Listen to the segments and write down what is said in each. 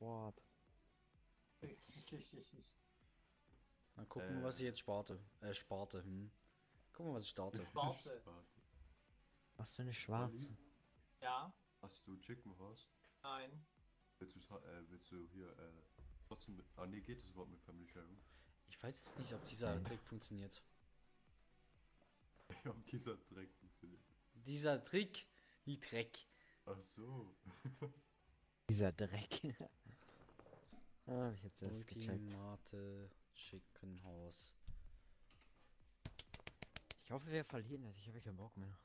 Sport. Mal gucken, Äh. was ich jetzt sparte. Äh, sparte, hm. Gucken, was ich starte. Warte. Was für eine schwarze. Ja? Hast du Chicken Horse? Nein. Willst, ha- äh, willst du hier äh, trotzdem mit. Ah, nee, geht das überhaupt mit Family Sharing? Ich weiß jetzt nicht, ob dieser Nein. Trick funktioniert. Ob dieser Dreck funktioniert. Dieser Trick, die Dreck. Ach so. Dieser Dreck. Ah, hab ich jetzt erst gecheckt. Ultimate Chicken Horse. Ich hoffe, wir verlieren das. Ich habe keinen Bock mehr.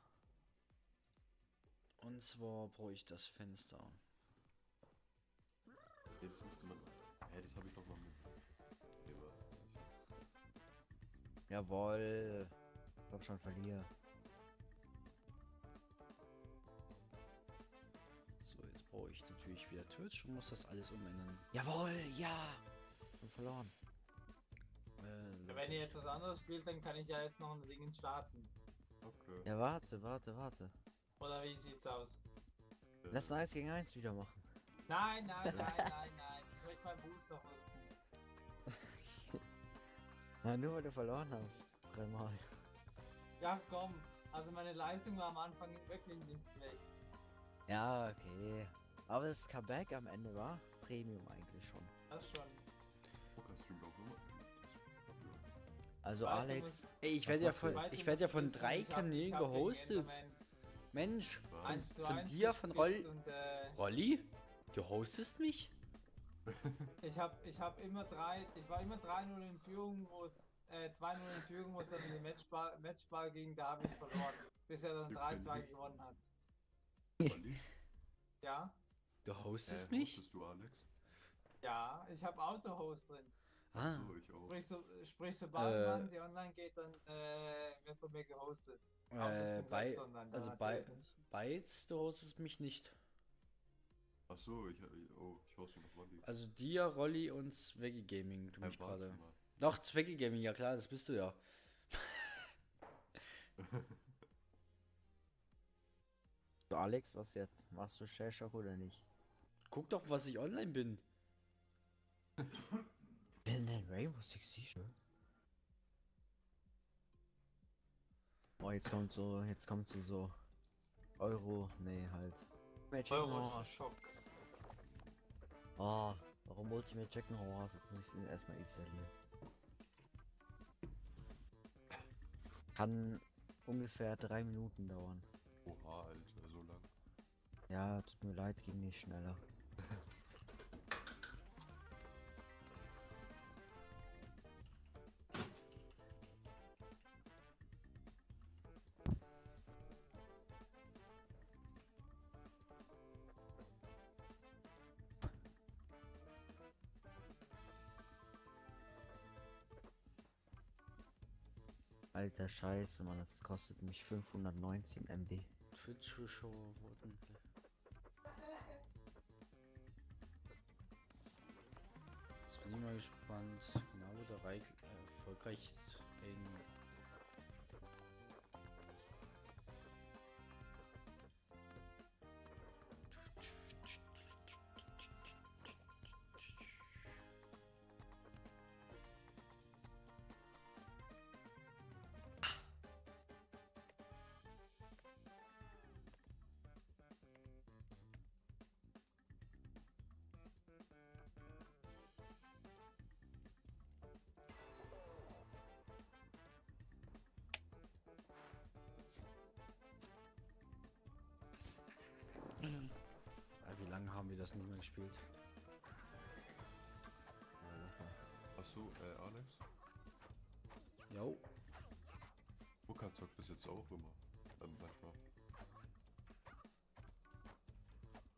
Und zwar brauche ich das Fenster. Nee, das müsste man. Hä, das habe ich doch mal mit. Jawohl. Ich glaub schon verliere. Brauche ich natürlich wieder Twitch und muss das alles umändern. Jawohl, ja. Und verloren. Äh, Wenn ihr jetzt was anderes spielt, dann kann ich ja jetzt noch ein Ding starten. Okay. Ja, warte, warte, warte. Oder wie sieht's aus? Lass ein 1 gegen 1 wieder machen. Nein, nein, nein, nein, nein. Ich möchte meinen Booster nutzen. Na, nur weil du verloren hast. Dreimal. Ja, komm. Also meine Leistung war am Anfang wirklich nicht schlecht. Ja, okay. Aber das Comeback am Ende war Premium eigentlich schon. Das schon. Also Alex, ey, ich werde ja von, ich werde ja von drei hab- Kanälen hab gehostet. Mensch, von, 1 zu von 1 dir, von Roll. gespielt Und, äh, Rolli? Du hostest mich? ich habe ich hab immer drei, ich war immer 3-0 in Führung, wo es, äh, 2-0 in Führung, wo es dann in den Matchball, Matchball ging, da habe ich verloren. Bis er dann Wir 3-2 können nicht. gewonnen hat. Olli? Ja? Du hostest äh, mich? Hostest du Alex? Ja, ich habe Auto-Host drin. Ah, So, ich auch. Sprich, so, sprich sobald Äh. man sie online geht, dann äh, wird von mir gehostet. Äh, bei, online, also bei. Bytes, du hostest mich nicht. Ach so, ich, oh, ich hoste noch Olli. Also dir, Rolli und Swaggy Gaming, du Hey, mich warte gerade. Doch, Swaggy Gaming, ja klar, das bist du ja. Alex, was jetzt? Machst du Share Shock oder nicht? Guck doch, was ich online bin. Bin denn Rainbow Six Siege? Oh, jetzt kommt so, jetzt kommt so, so Euro, nee, halt. Euro. Schock. Oh, warum wollte ich mir checken Horse? Jetzt muss ich ihn erstmal installieren. Kann ungefähr drei Minuten dauern. Oha, Alter, so lang. Ja, tut mir leid, ging nicht schneller. Alter Scheiße, Mann, das kostet mich 519 MB. Twitch-Show wurden. Bin mal gespannt. Genau, wo der Reich äh, erfolgreich in. Wir das nicht mehr gespielt? Ach so, äh, Alex? Jo. Muka zockt das jetzt auch immer. Ähm, manchmal.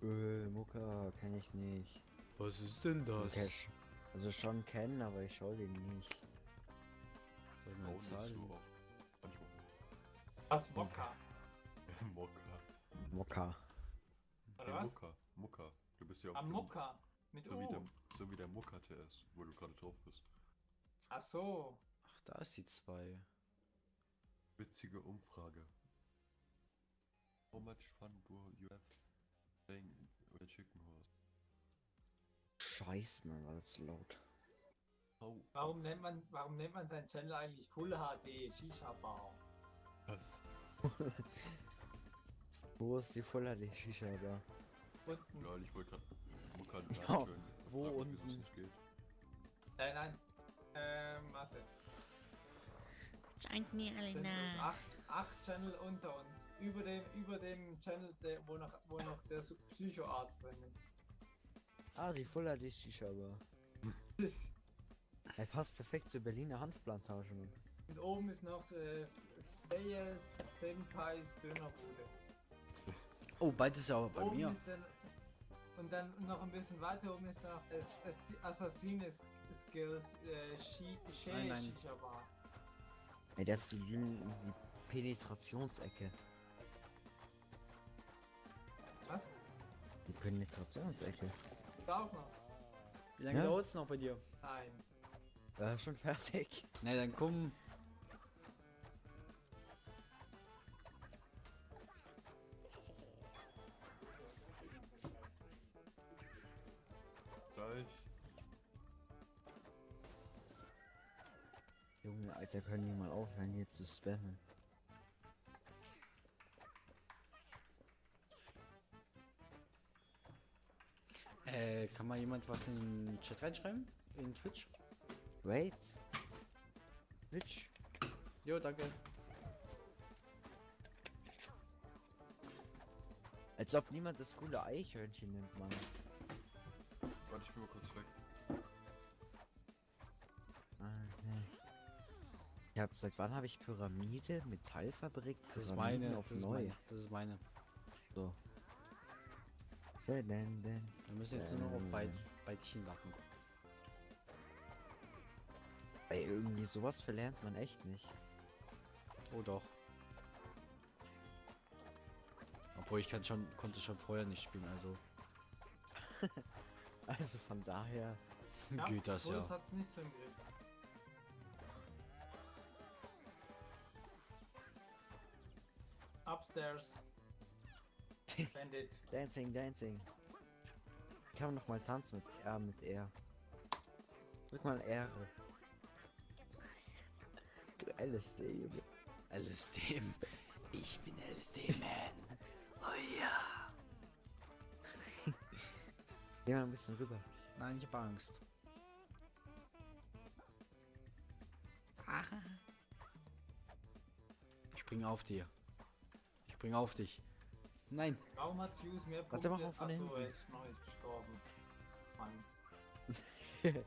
Äh, Mucka kenne ich nicht. Was ist denn das? Cash. Also schon kennen, aber ich schaue den nicht. Auch mal nicht zahlen? so. Was, Mokka? Mokka. Mucka. Oder Ja, was? Mucka. Mucka. Du bist ja auch. Am im- Mokka. Mit So wie, der, U. so wie der Mucka TS, wo du gerade drauf bist. Ach so. Ach, da ist die 2. Witzige Umfrage. How much fun do you have playing with a chicken horse? Scheiße, man, war das laut. Hau Warum nennt man, warum nennt man sein Channel eigentlich Full HD Shisha Bar? was? Wo ist die voller Shisha da? Unten. Lol, ich wollte gerade Ja, wo Frag mich, unten? es nicht geht. Nein, nein. Ähm, warte. Scheint mir alle nach. acht, acht Channel unter uns. Über dem, über dem Channel, der, wo, noch, wo noch der Psychoarzt drin ist. Ah, die voller die Shisha Bar. Das- Er passt perfekt zur Berliner Hanfplantage. Und oben ist noch äh, Feyes Senkais Dönerbude. Oh, beides ja auch bei oben mir. ist dann und dann noch ein bisschen weiter oben ist dann noch das, das Assassine Skills äh, Shi- Shi- Nein, nein. Shisha Bar. Ey, das ist die, die Penetrationsecke. Was? Die Penetrationsecke. Da auch noch? Wie lange Ja? dauert's noch bei dir? Nein. Ja, schon fertig. Na, dann komm. Gleich. Junge, Alter, können die mal aufhören hier zu spammen. Äh, kann mal jemand was in den Chat reinschreiben? In Twitch? Wait. Twitch. Jo, danke. Als ob niemand das coole Eichhörnchen nimmt, Mann. Ich mal kurz weg. Ah. Ich hab, seit wann habe ich Pyramide, Metallfabrik, Das ist Pyramiden meine. auf Das ist neu. meine. Das ist meine. So. Wir müssen jetzt nur noch auf Beit, Beitchen warten. Ey, irgendwie sowas verlernt man echt nicht. Oh doch. Obwohl ich kann schon, konnte schon vorher nicht spielen, also Also von daher. geht das ja. Hat's nicht so im Griff. Upstairs. Bandit. Dancing, dancing. Kann man noch mal tanzen mit R mit R. Drück mal R. Du LSD, Junge. LSD. Ich bin LSD-Man. Oh ja. Geh mal ein bisschen rüber. Nein, ich hab Angst. Ich spring auf dir. Ich spring auf dich. Nein. Warum hat Fuse mehr Warte, Punkte? mach mal von Achso, er ist noch nicht gestorben. Mann.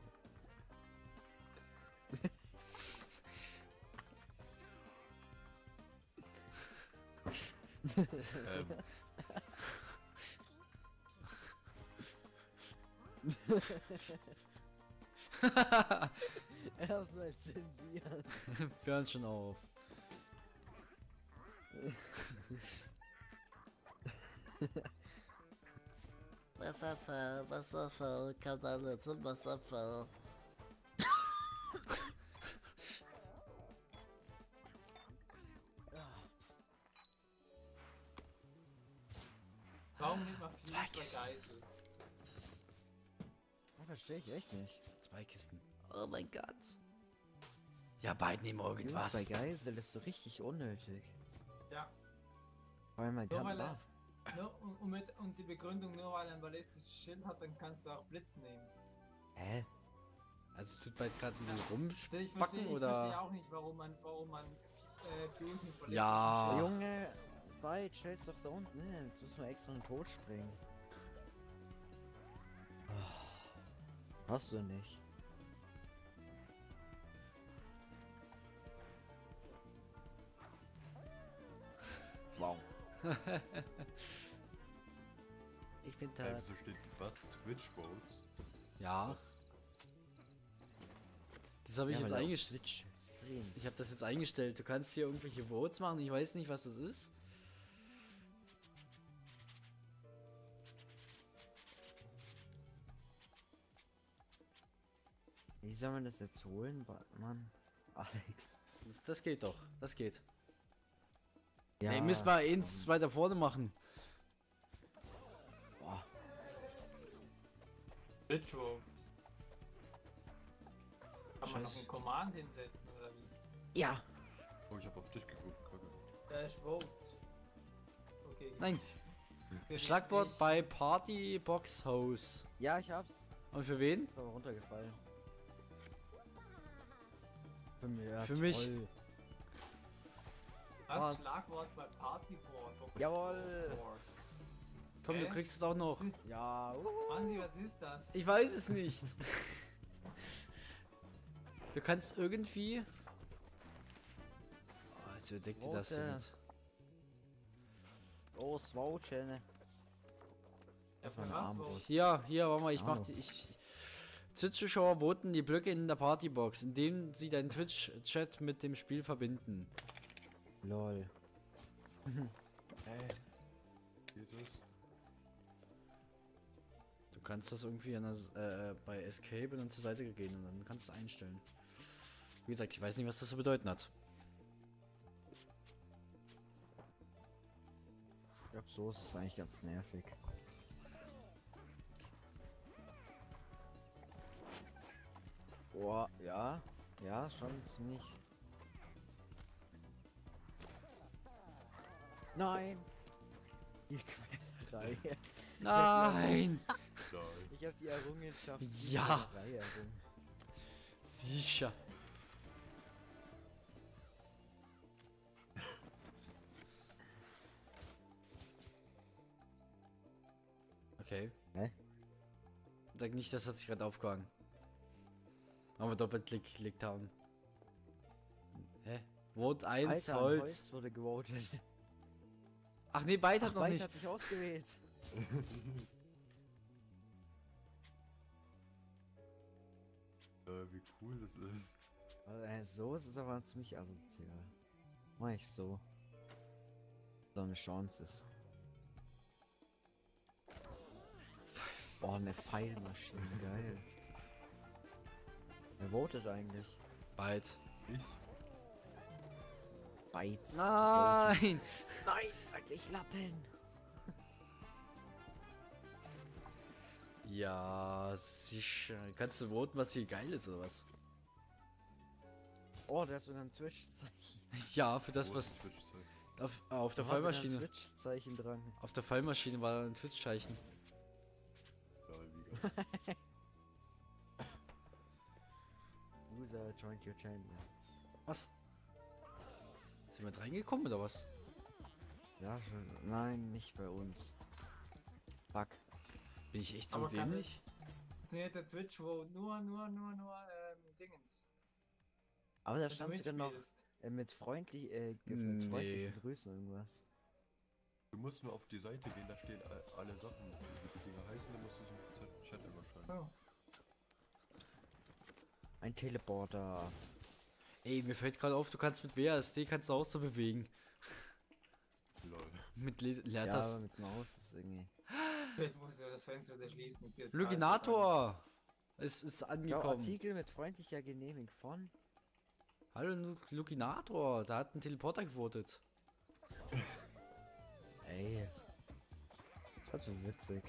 Ähm, Erstmal zensieren. Hören schon auf. Wasserfall, Wasserfall, kommt alle zum Wasserfall. Warum nimmt man Fuse Zwei bei Kisten. Geisel? Verstehe ich echt nicht. Zwei Kisten. Oh mein Gott. Ja, beide nehmen Was? irgendwas. bei Geisel ist so richtig unnötig. Ja. Weil man Nur kann weil er-. Nur, und, und, mit, und die Begründung, nur weil er ein ballistisches Schild hat, dann kannst du auch Blitz nehmen. Hä? Also tut bald gerade ein bisschen Ich rumspacken verstehe ich oder? versteh auch nicht, warum man, warum man äh, Fuse mit Ja. Schild- Junge, weit, stell's doch da unten hin. Jetzt müssen wir extra in den Tod springen. Hast du nicht. Wow. Ich bin tot. wieso steht was? Twitch Votes? Ja, Was? das habe ich Ja, jetzt eingestellt. Ich habe das jetzt eingestellt. Du kannst hier irgendwelche Votes machen. Ich weiß nicht, was das ist. Soll man das jetzt holen, Mann? Alex. Das, das geht doch. Das geht. Ja, Ey, müssen wir eins weiter vorne machen. Boah. Votes. Kann man noch einen Command hinsetzen oder wie? Ja. Oh, ich hab auf dich geguckt. Kacke. Dash Vote. Okay. Nein. Schlagwort bei Party Box House. Ja, ich hab's. Und für wen? Ist aber runtergefallen. Für mich. Ja, Für mich. Was? Ah. Schlagwort bei Partyboard. Jawohl. Komm, du Hä? kriegst es auch noch. Ja. Uh. Mansi, was ist das? Ich weiß es nicht. Du kannst irgendwie. Oh, jetzt überdeckt dir das damit. Oh, Swouchen. Erstmal eine Armbrust. Hier, hier, warte mal, ich mach Oh. die. Ich, Twitch-Zuschauer voten die Blöcke in der Partybox, indem sie deinen Twitch-Chat mit dem Spiel verbinden. Lol. Hä? Geht das? Du kannst das irgendwie an der, S- äh, bei Escape und dann zur Seite gehen und dann kannst du es einstellen. Wie gesagt, ich weiß nicht, was das zu bedeuten hat. Ich glaube, so ist es eigentlich ganz nervig. Boah, ja. Ja, schon ziemlich. Nein! Die Quälerei. Nein! Nein. Ich habe die Errungenschaft. die Ja. Errungen. Sicher. Okay. Hä? Sag nicht, das hat sich gerade aufgehangen. Aber Doppelklick geklickt haben. Hä? Vote 1 Alter, Holz. Holz wurde gewotet. Ach nee, beide hat noch Byte nicht. hat mich ausgewählt. Äh, wie cool das ist. Also, äh, so ist es aber ziemlich asozial. Mach ich so. So eine Chance ist. Boah, eine Pfeilmaschine, geil. Wer votet eigentlich? Beide. Ich? Bytes. Nein! Nein, Alter, ich Lappen. Ja, sicher. Kannst du voten, was hier geil ist oder was? Oh, der hat sogar ein Twitch-Zeichen. Ja, für das, ist was auf, auf der Fallmaschine. Twitch-Zeichen dran. Auf der Fallmaschine war ein Twitch-Zeichen. User joined your channel. Was? Ist jemand reingekommen oder was? Ja, schon. Nein, nicht bei uns. Fuck. Bin ich echt so Aber dämlich? Funktioniert der Twitch Vote nur, nur, nur, nur, ähm, Dingens. Aber da stand sogar noch äh, mit freundlich, äh, ge- Nee. mit freundlichen Grüßen irgendwas. Du musst nur auf die Seite gehen, da stehen all- alle Sachen, wie die Dinge heißen, dann musst du so im Chat immer schreiben. Oh. Ein Teleporter. Ey, mir fällt gerade auf, du kannst mit WASD kannst du auch so bewegen. Lol. Mit Le Ja, Leertasten. mit Maus ist irgendwie. Jetzt musst du das Fenster wieder schließen. Luginator! Es ist Ja, angekommen. Artikel mit freundlicher Genehmigung von. Hallo Lu- Luginator, da hat ein Teleporter gewotet. Ey. Das ist witzig.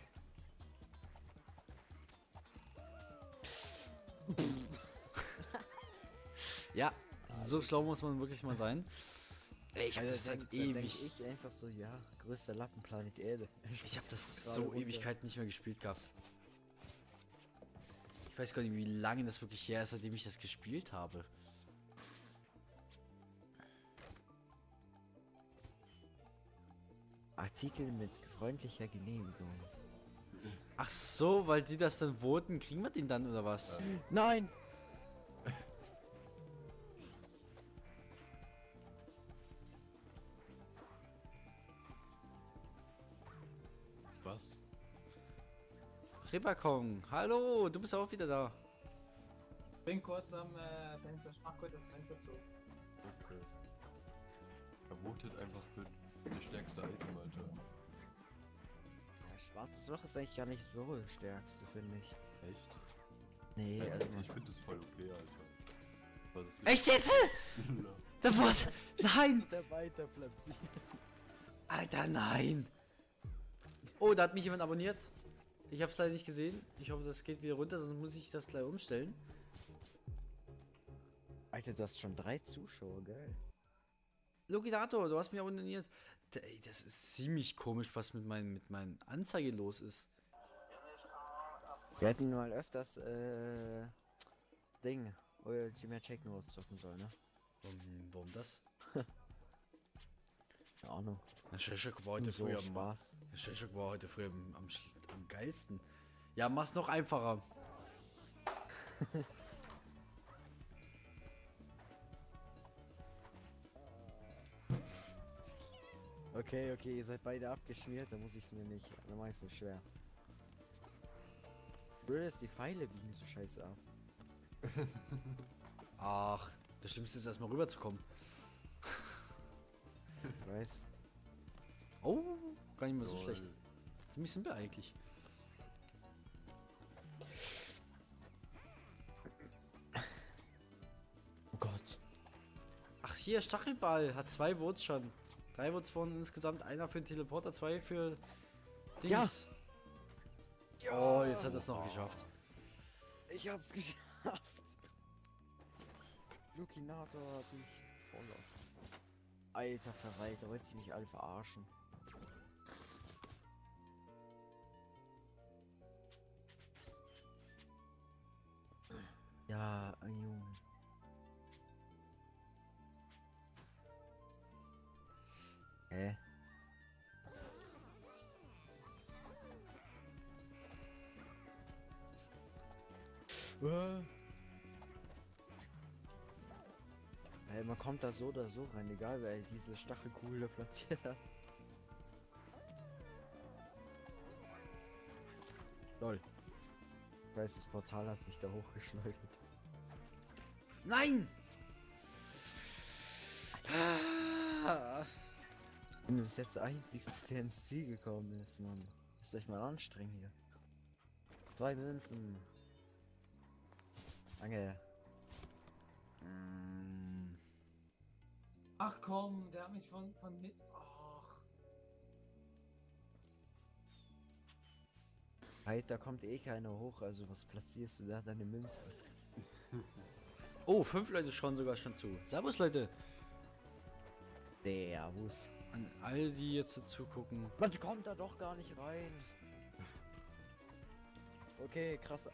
Ja, so schlau muss man wirklich mal sein. Ey, ich hab Also das seit ewig. Ich einfach so, ja, größter Lappenplanet Erde. Ich habe das so runter. Ewigkeiten nicht mehr gespielt gehabt. Ich weiß gar nicht, wie lange das wirklich her ist, seitdem ich das gespielt habe. Artikel mit freundlicher Genehmigung. Ach so, weil die das dann voten, kriegen wir den dann oder was? Nein! Ribakong, hallo, du bist auch wieder da. Bin kurz am äh, Fenster, ich mach kurz das Fenster zu. Okay. Er votet einfach für das stärkste Item, Alter. Ja, schwarzes Loch ist eigentlich gar nicht so das stärkste, finde ich. Echt? Nee, Ja, also ich finde das voll okay, Alter. Was ist Echt jetzt? Da was? Nein! der weiter platziert. Alter, nein! Oh, da hat mich jemand abonniert. Ich habe es leider nicht gesehen. Ich hoffe, das geht wieder runter, sonst muss ich das gleich umstellen. Alter, du hast schon drei Zuschauer, geil. Loginator, du hast mich abonniert. Ey, das ist ziemlich komisch, was mit meinen mit meinen Anzeigen los ist. Wir hätten mal öfters, äh, Ding, Ultimate Check Notes zocken sollen, ne? Warum, warum das? Keine Ahnung. Na, Sheshak war heute so früher am, Spaß. Sheshak war heute früher am, am, am geilsten. Ja, mach's noch einfacher. Okay, okay, ihr seid beide abgeschmiert, dann muss ich es mir nicht. Dann mach ich's mir schwer. Bro, dass die Pfeile biegen so scheiße ab. Ach, das Schlimmste ist erstmal rüberzukommen. Weißt Oh, gar nicht mehr so Lol. schlecht. Ziemlich simpel eigentlich. Oh Gott. Ach hier, Stachelball hat zwei Votes schon. Drei Votes von insgesamt, einer für den Teleporter, zwei für Dings. Oh, jetzt hat er es noch geschafft. Ich hab's geschafft. Lukinator hat mich. Alter Verwalter, wollt ihr mich alle verarschen? Äh. Man kommt da so oder so rein, egal wer diese Stachelkugel da platziert hat. Lol. Ich weiß, das Portal hat mich da hochgeschleudert. Nein! Ah. Du bist jetzt der Einzige, der ins Ziel gekommen ist, Mann. Müsst euch mal anstrengen hier. Zwei Münzen. Danke. Mm, Ach komm, der hat mich von, von hinten. Ach. Halt, da kommt eh keiner hoch, also was platzierst du da deine Münzen? Oh, fünf Leute schauen sogar schon zu. Servus, Leute. Der Wus. An all die jetzt dazu gucken. Man kommt da doch gar nicht rein. Okay, krass.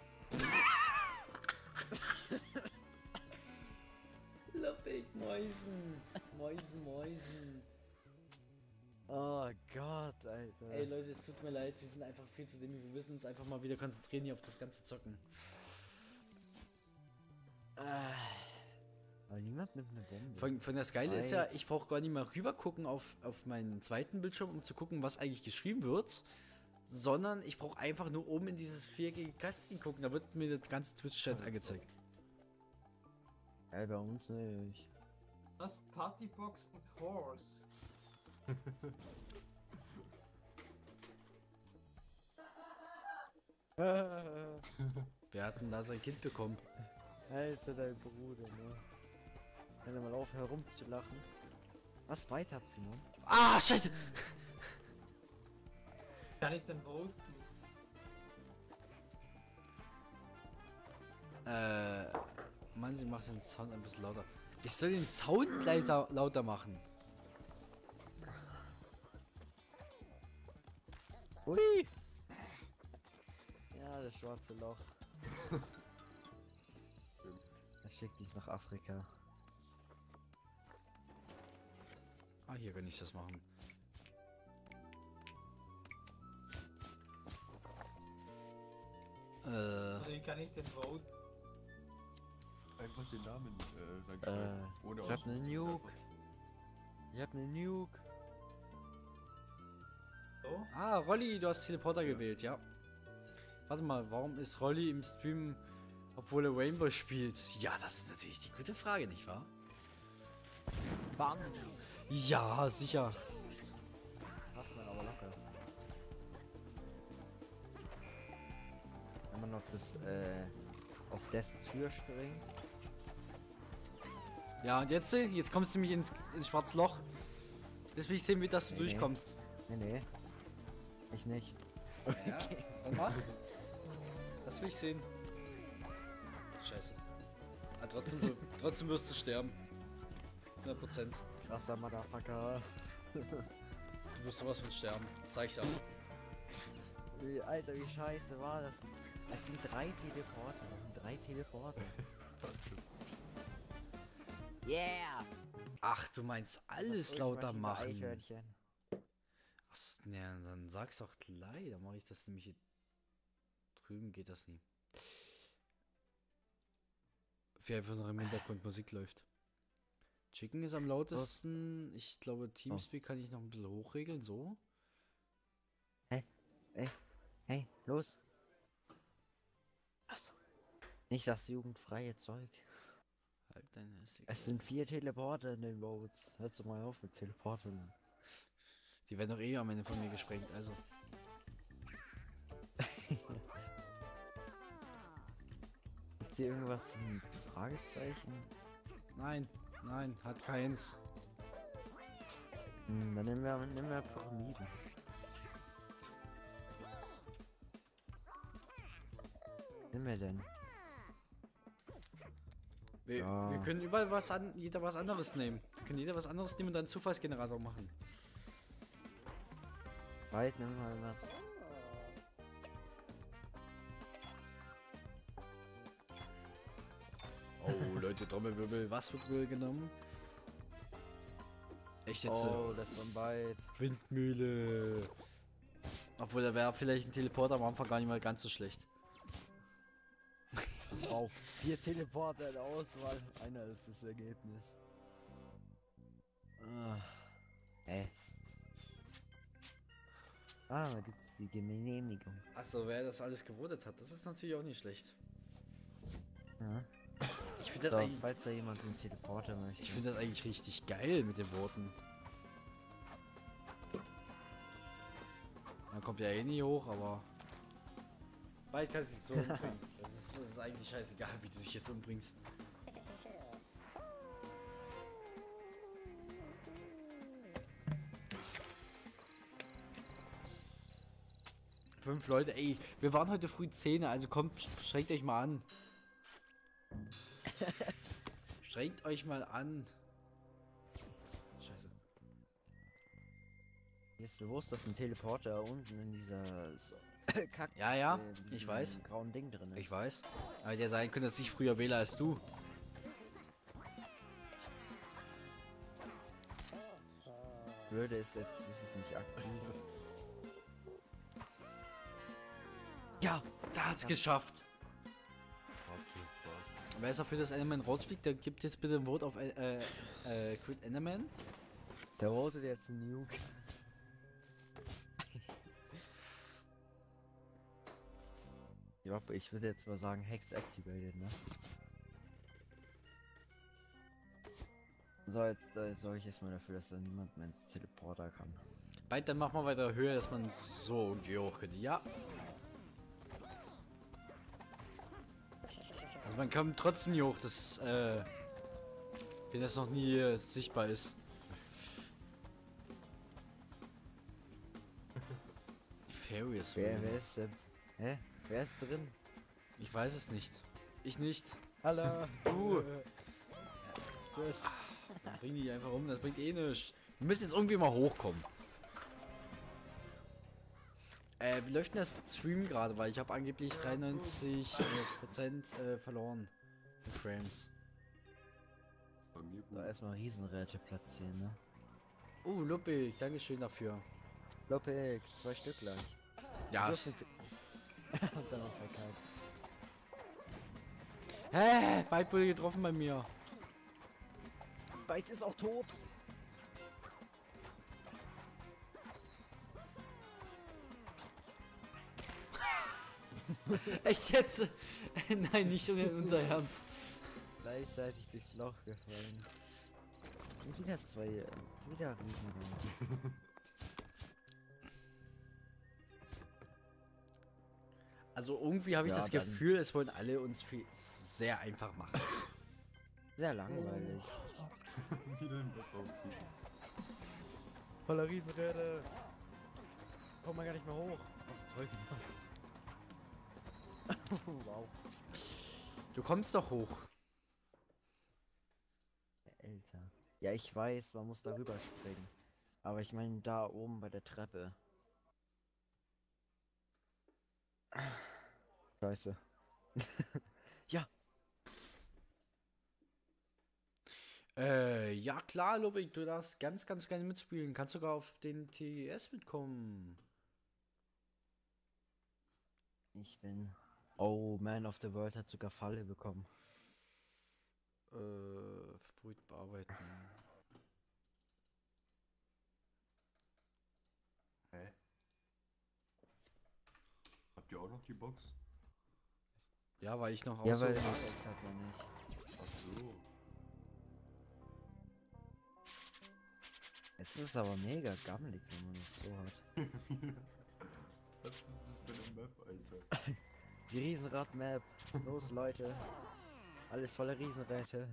Loppig, Mäusen. Mäusen, Mäusen. Oh Gott, Alter. Ey Leute, es tut mir leid, wir sind einfach viel zu dämlich. Wir müssen uns einfach mal wieder konzentrieren hier auf das ganze Zocken. Ah. Aber niemand nimmt eine Bombe. Von, von das Geile ist ja, ich brauche gar nicht mal rüber gucken auf, auf meinen zweiten Bildschirm, um zu gucken, was eigentlich geschrieben wird. Sondern ich brauche einfach nur oben in dieses viereckige Kasten gucken. Da wird mir der ganze Twitch-Chat angezeigt. Ey, bei uns nicht. Was? Partybox mit Horse. Wir hatten da sein Kind bekommen. Alter, dein Bruder, ne? Kann er mal aufhören rumzulachen. Was weit hat's genommen? Ah, scheiße! Kann ich denn voten? Äh, Mann, sie macht den Sound ein bisschen lauter. Ich soll den Sound leiser lauter machen. Ui! Ja, das schwarze Loch. Das schickt dich nach Afrika. Ah, hier kann ich das machen. Äh, wie kann ich denn voten? Einfach den Namen äh, sagen. Äh, ohne ich hab ne Nuke. einfach. Ich hab ne Nuke. So? ah, Rolli, du hast Teleporter gewählt, ja. Warte mal, warum ist Rolli im Stream, obwohl er Rainbow spielt? Ja, das ist natürlich die gute Frage, nicht wahr? Bam! Ja, sicher. Macht man aber locker. Wenn man auf das, äh, auf das Tür springt. Ja, und jetzt, äh, jetzt kommst du mich ins, ins schwarze Loch. Jetzt will ich sehen, wie das du Nee, nee. durchkommst. Nee, nee. Ich nicht. Ja, dann mach. Das will ich sehen. Scheiße. Ah, trotzdem, trotzdem wirst du sterben. 100 Prozent. Krasser Motherfucker. Du wirst sowas von sterben. Zeig ich auch. Wie, Alter, wie scheiße war das? Es sind drei Teleporter. Drei Teleporter. Yeah! Ach, du meinst alles Das lauter machen. Eichhörnchen. Ach, ne, dann sag's auch gleich. Dann mache ich das nämlich hier drüben geht das nie. Wie einfach noch im Hintergrund Musik läuft. Chicken ist am lautesten. Ich glaube, Teamspeak kann ich noch ein bisschen hochregeln. So. Hey, los! Achso. Nicht das jugendfreie Zeug. Halt deine Es sind vier Teleporter in den Votes. Hört doch mal auf mit Teleportern. Die werden doch eh am Ende von mir gesprengt. Also. Gibt's hier irgendwas mit Fragezeichen? Nein, nein, hat keins. Hm, dann nehmen wir, nehmen wir Pyramiden. Nehmen wir denn? Wir, Ja. wir können überall was an, jeder was anderes nehmen. Wir können jeder was anderes nehmen und dann einen Zufallsgenerator machen. Weit, nehmen wir mal was. Oh, Leute, Trommelwirbel, was wird wohl genommen? Echt jetzt? Oh, das war ein Byte. Windmühle. Obwohl, da wäre vielleicht ein Teleporter am Anfang gar nicht mal ganz so schlecht. Wow. Vier Teleporter in der Auswahl. Einer ist das Ergebnis. Ah. Hä? Ah, da gibt's die Genehmigung. Achso, wer das alles gewotet hat, das ist natürlich auch nicht schlecht. Ja. Ich finde das, So, eigentlich- falls da jemand den Teleporter möchte. ich find das eigentlich richtig geil mit den Worten. Dann kommt ja eh nie hoch, aber. Bald kannst du dich so umbringen. Das ist, das ist eigentlich scheißegal, wie du dich jetzt umbringst. Fünf Leute, ey, wir waren heute früh Zähne, also kommt, strengt euch mal an. strengt euch mal an. Scheiße. Mir ist bewusst, dass ein Teleporter unten in dieser Kack Ja, ja, äh, ich weiß. grauen Ding drin ist. Ich weiß. Aber der sein könnte, dass ich früher wähle als du. Blöde ist jetzt, ist es nicht aktiv. Ja, da hat's geschafft. Okay. Wer ist dafür, dass Enderman rausfliegt, der gibt jetzt bitte ein Vote auf äh, äh, Quit Enderman. Der votet jetzt Nuke. Ich glaube, ich würde jetzt mal sagen, Hex activated, ne? So, jetzt äh, sorge ich erstmal dafür, dass da niemand mehr ins Teleporter kann. Bald, dann machen wir weiter Höhe, dass man so irgendwie hoch könnte. Ja. Also man kommt trotzdem nie hoch, dass, äh, wenn das noch nie äh, sichtbar ist. Furious Wer, wer ist jetzt? Hä? Wer ist drin? Ich weiß es nicht. Ich nicht. Hallo! Du. Das. Bring die einfach um, das bringt eh nichts. Wir müssen jetzt irgendwie mal hochkommen. Äh, wie läuft denn das Stream gerade? Weil ich habe angeblich 93% äh, Prozent, äh, verloren. In Frames. Bei mir gut. erstmal Riesenräte platzieren, ne? Oh, Luppig, Dankeschön dafür. Lopek, zwei Stück gleich. Ja. Du hast nicht- Hat er noch verkackt. Hä? Bald wurde getroffen bei mir. Byte ist auch tot. Echt jetzt? Nein, nicht in unser Ernst. Gleichzeitig durchs Loch gefallen. Und wieder zwei, äh, wieder Riesenräte. Also irgendwie habe ich Ja, das dann- Gefühl, es wollen alle uns viel sehr einfach machen. Sehr langweilig. Wieder Bock rausziehen. Voller Riesenräte. Komm mal gar nicht mehr hoch. fast toll gemacht. wow. Du kommst doch hoch. Alter. Ja, ich weiß, man muss darüber springen. Aber ich meine da oben bei der Treppe. Scheiße. Äh, ja klar, Lubik, du darfst ganz, ganz gerne mitspielen. Kannst sogar auf den TES mitkommen. Ich bin. Oh, Man of the World hat sogar Falle bekommen. Äh, Favorit bearbeiten. Hä? Habt ihr auch noch die Box? Ja, weil ich noch Ja, weil muss. Hat ja nicht. Ach so. Jetzt ist es aber mega gammelig, wenn man das so hat. Was ist das für eine Map, Alter? Die Riesenrad-Map. Los, Leute. Alles voller Riesenräte.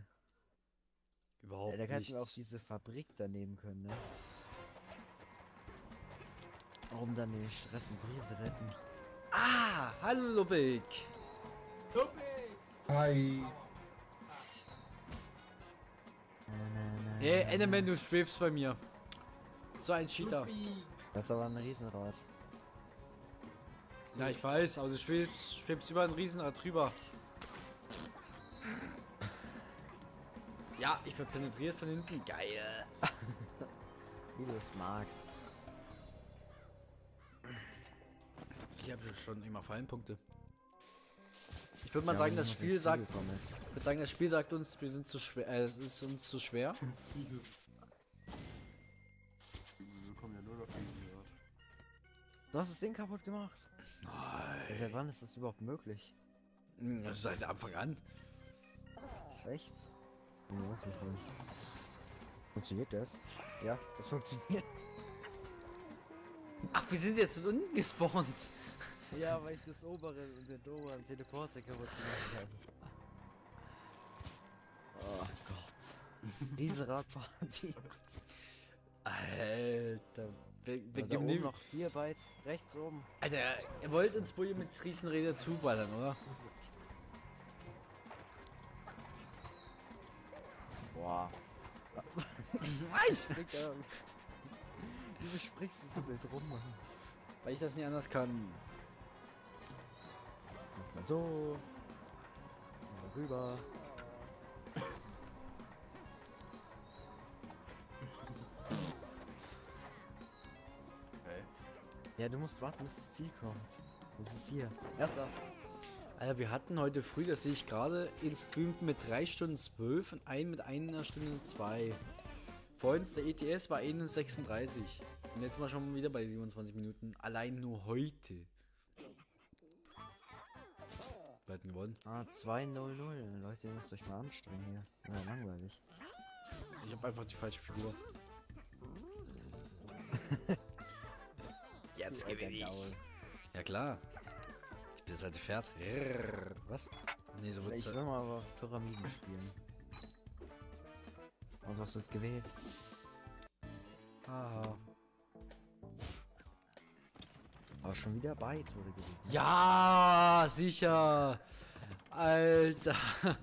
Überhaupt Ja, da hätten nicht. wir auch diese Fabrik daneben können, ne? Warum dann den Stress mit Riese retten? Ah, hallo Lubik. Hi. Hey, Enderman, du schwebst bei mir. So ein Cheater. Das ist aber ein Riesenrad. Ja, ich weiß, aber du schwebst, schwebst über ein Riesenrad drüber. Ja, ich werde penetriert von hinten. Geil. Wie du es magst. Ich habe schon immer Fallenpunkte. Ich würde mal Ja, sagen, das Spiel sagt, ich würde sagen, das Spiel sagt uns, wir sind zu schwer, äh, es ist uns zu schwer. Wir kommen ja nur noch. Du hast das Ding kaputt gemacht. Nein. Seit wann ist das überhaupt möglich? Hm, Das ist seit Anfang an. Echt? Ja. Funktioniert das? Ja, das funktioniert. Ach, wir sind jetzt unten gespawnt. Ja, weil ich das obere und den oberen Teleporter kaputt gemacht habe. Oh Gott. Riesenradparty. Alter, wir, wir geben dem noch vier Byte. Rechts oben. Alter, ihr wollt uns wohl mit Riesenräder zuballern, oder? Boah. Nein! Wieso springst du so wild rum, Mann? Weil ich das nicht anders kann. Mach mal so. Mal rüber. Hä? Ja, du musst warten, bis das Ziel kommt. Das ist hier. Erster. Alter, wir hatten heute früh, das sehe ich gerade, in Stream mit 3 Stunden 12 und einen mit einer Stunde 2. Vorhin der ETS war 1,36. Und jetzt mal schon wieder bei 27 Minuten. Allein nur heute. Hatten gewonnen. Ah, 2-0-0. Leute, ihr müsst euch mal anstrengen hier. Ja, langweilig. Ich habe einfach die falsche Figur. Jetzt gewinne ich. Gaul. Ja klar. Der alte Pferd. Was? Nee, so wird's. Ich will mal aber Pyramiden spielen. Und was wird gewählt? Haha. Aber schon wieder Byte wurde gewählt. Ja, sicher. Alter.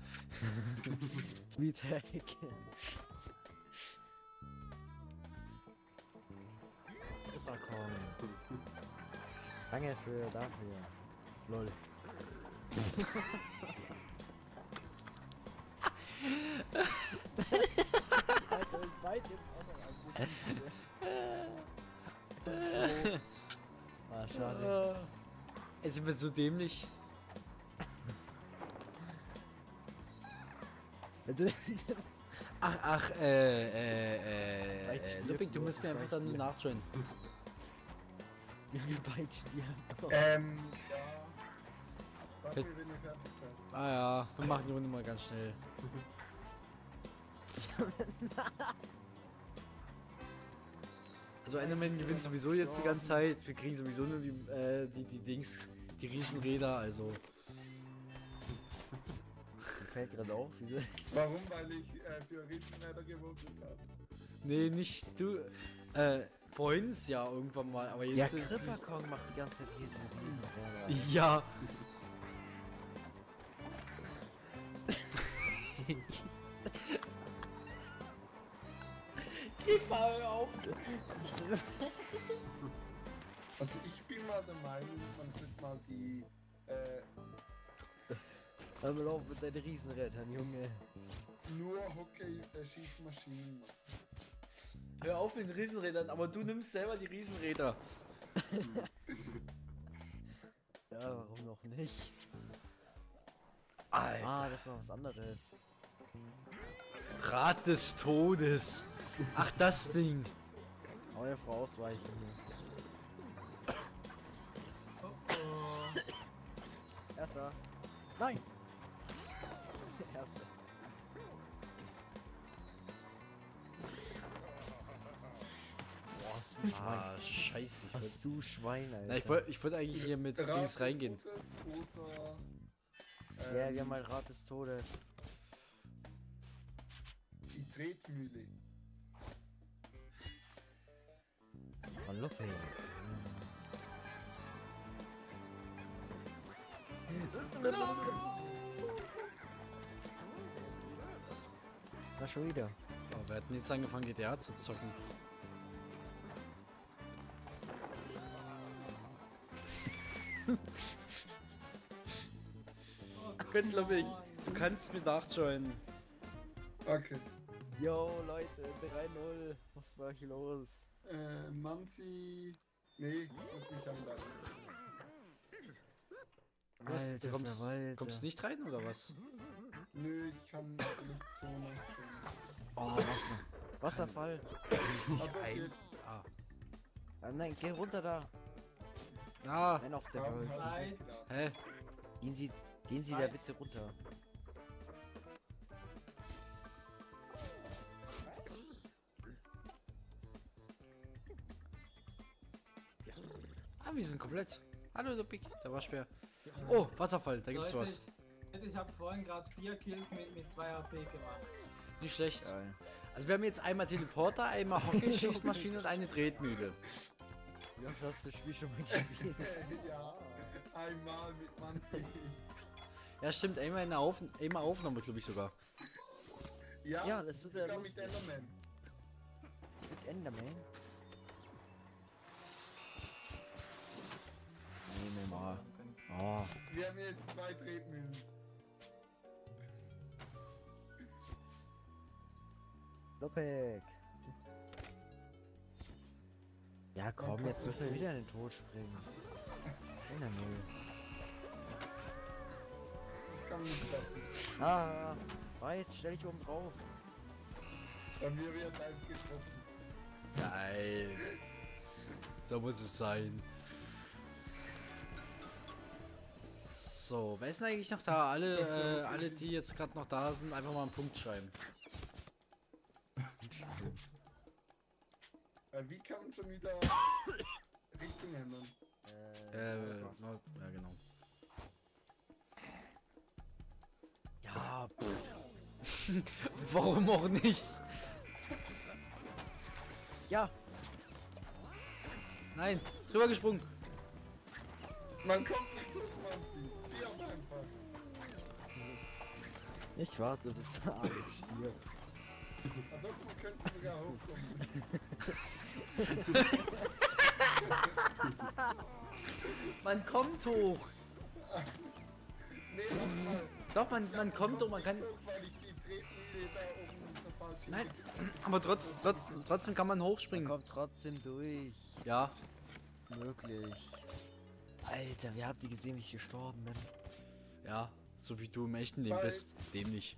Sweet Hacken. Supercorn. Danke für dafür. Lol. Alter, ich bite jetzt auch noch ein Ah, schade. Jetzt sind wir so dämlich. Ach, ach, äh, äh, äh, äh, Ludwig, du musst mir einfach dann nur dir. nachjoinen. Byte stirbt. Ähm, ja. Warte, wenn ihr fertig seid. Ah ja, wir machen die Runde mal ganz schnell. Also Enderman gewinnt sowieso jetzt die ganze Zeit. Wir kriegen sowieso nur die, äh, die, die Dings, die Riesenräder, also. Mir fällt gerade auf, wieso. Warum? Weil ich äh, für Riesenräder gewotet habe. Nee, nicht du. Äh, Vorhin's ja irgendwann mal, aber Ja, jetzt ist Kripper Kong macht die ganze Zeit riesen, riesen. Ja. Gib mal auf. Also ich bin mal der Meinung, man sollte mal die äh, Hör mal auf mit deinen Riesenrädern, Junge. nur Hockey-Schießmaschinen machen. Hör auf mit den Riesenrädern, aber du nimmst selber die Riesenräder. Ja, warum noch nicht? Alter. Ah, das war was anderes. Rad des Todes. Ach, das Ding. Neue Frau ausweichen hier. Oh, oh. Erster. Nein! Erster. Ah, scheiße. Ich Was du Schwein, Alter. na, ich wollte ich wollt eigentlich hier mit Rat Dings reingehen. Ja, ähm, wir haben ein Rad des Todes. die Tretmühle. Hallo. Na schon wieder. Oh, wir hatten jetzt angefangen GTA zu zocken. Quentlerweg, du kannst mir nachjoinen. Okay. Yo, Leute, 3-0. Was war hier los? Äh, Mansi. Nee, ich muss mich anlassen. Was? Alter du kommst, Verwalter. kommst nicht rein oder was? Nö, ich kann nicht so noch. Oh, Wasser. Wasserfall. Aber jetzt Ah. Ah, nein, geh runter da. Ah, Nein, auf der Welt. halt nicht hä? Gehen Sie, gehen Sie da bitte runter. Wir sind komplett. Hallo, Lupik. Da war schwer. Oh, Wasserfall, da gibt's Leute, was. Ich, ich habe vorhin gerade vier Kills mit, mit zwei HP gemacht. Nicht schlecht. Geil. Also wir haben jetzt einmal Teleporter, einmal Hockeyschießmaschine und eine Tretmühle. Wie oft hast du das Spiel schon mal gespielt? ja, einmal mit Mansi. Ja, stimmt, einmal in der Auf einmal Aufnahme, glaube ich sogar. Ja, Ja, das wird ja sogar mit lustig. Enderman. Mit Enderman? Mal. Oh, Wir haben jetzt zwei Tretmühlen. Lopek. Ja, komm, jetzt dürfen wir wieder in den Tod springen. Enderman. Das kann nicht klappen. Ah, weit, stell dich oben drauf. Bei mir wird eins getroffen. Geil. So muss es sein. So, wer ist denn eigentlich noch da? Alle, äh, alle, die jetzt gerade noch da sind, einfach mal einen Punkt schreiben. Äh, wie kann man schon wieder Richtung ändern? Äh, na, ja genau. Ja, Warum auch nicht? ja, Nein, drüber gesprungen. Man kommt nicht hoch, Mansi. Ich warte, bis der Alex stirbt. Aber man könnte sogar hochkommen. Man kommt hoch. Nee. Doch, man, man kommt hoch, man kann. Nein, aber trotz, trotz, trotzdem kann man Man hochspringen. kommt trotzdem durch. Ja, Möglich. Alter, wie habt ihr gesehen, wie ich gestorben bin? ja, so wie du im echten Leben bist, dem nicht.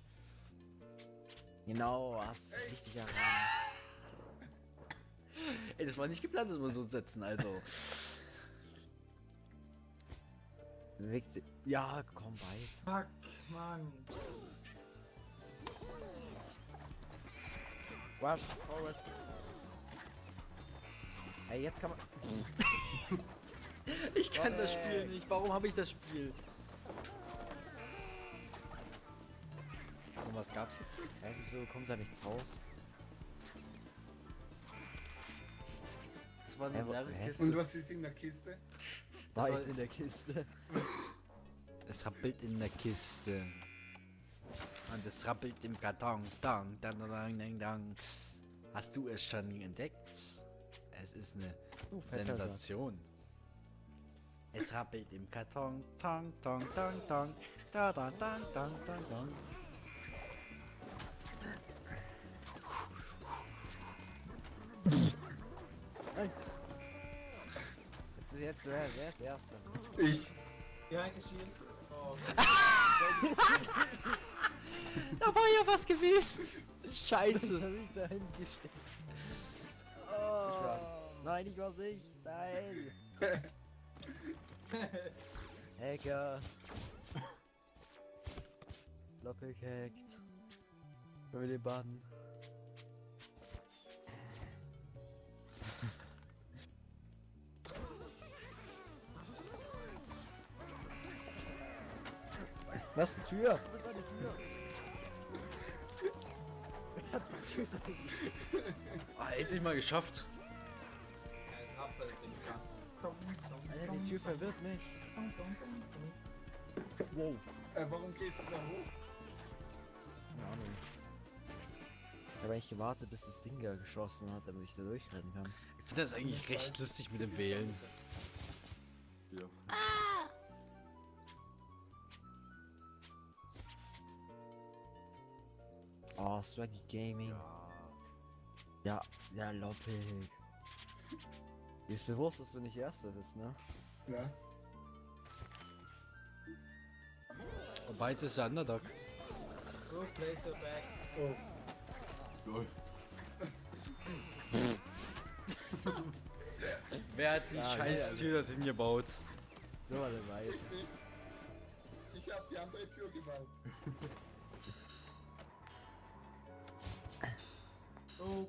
Genau, hast du richtig erraten. Ey, das war nicht geplant, dass wir so setzen, also. Bewegt sie. Ja, komm weit. Fuck, Mann. Rush, Forest. Ey, jetzt kann man. Ich kann das Spiel nicht. Warum habe ich das Spiel? So, was gab's jetzt? Hä, wieso kommt da nichts raus? das war eine leere? Kiste. Und was ist in der Kiste? War- jetzt in der Kiste. Es rappelt in der Kiste. Und es rappelt im Karton. Dang, dang, dang, dang, dang. Hast du es schon entdeckt? Es ist eine fetter Sensation. Es rappelt im Karton. Tang, tang, tang, tang. Da, da, tang, tang, tang, tang. Wer, wer ist Erster? Ich. The shield. Oh, Da war ja was gewesen. Das Scheiße. hab ich da hingesteckt. Oh. Ich war's. Nein, ich war's nicht. Nein. Hacker. Loppig hackt. Können wir den bannen? Das ist die Tür. Das war die Tür. Ah, endlich mal geschafft. Ja. Alter, die Tür verwirrt mich. Wow. Äh, warum geht's da hoch? Keine Ahnung. Ich habe eigentlich gewartet, bis das Ding da geschossen hat, damit ich da durchrennen kann. Ich finde das eigentlich recht lustig mit dem Wählen. Ja. Oh, Swaggy Gaming. Ja, ja, Loppig. Dir ist bewusst, dass du nicht Erster bist, ne? Ja. Und beide ist der Underdog. Go place your back. Oh. Lol. Wer hat die Ja, scheiß nee, Tür dorthin gebaut? So war der Weit. Ich, ich hab die andere Tür gebaut. Oh,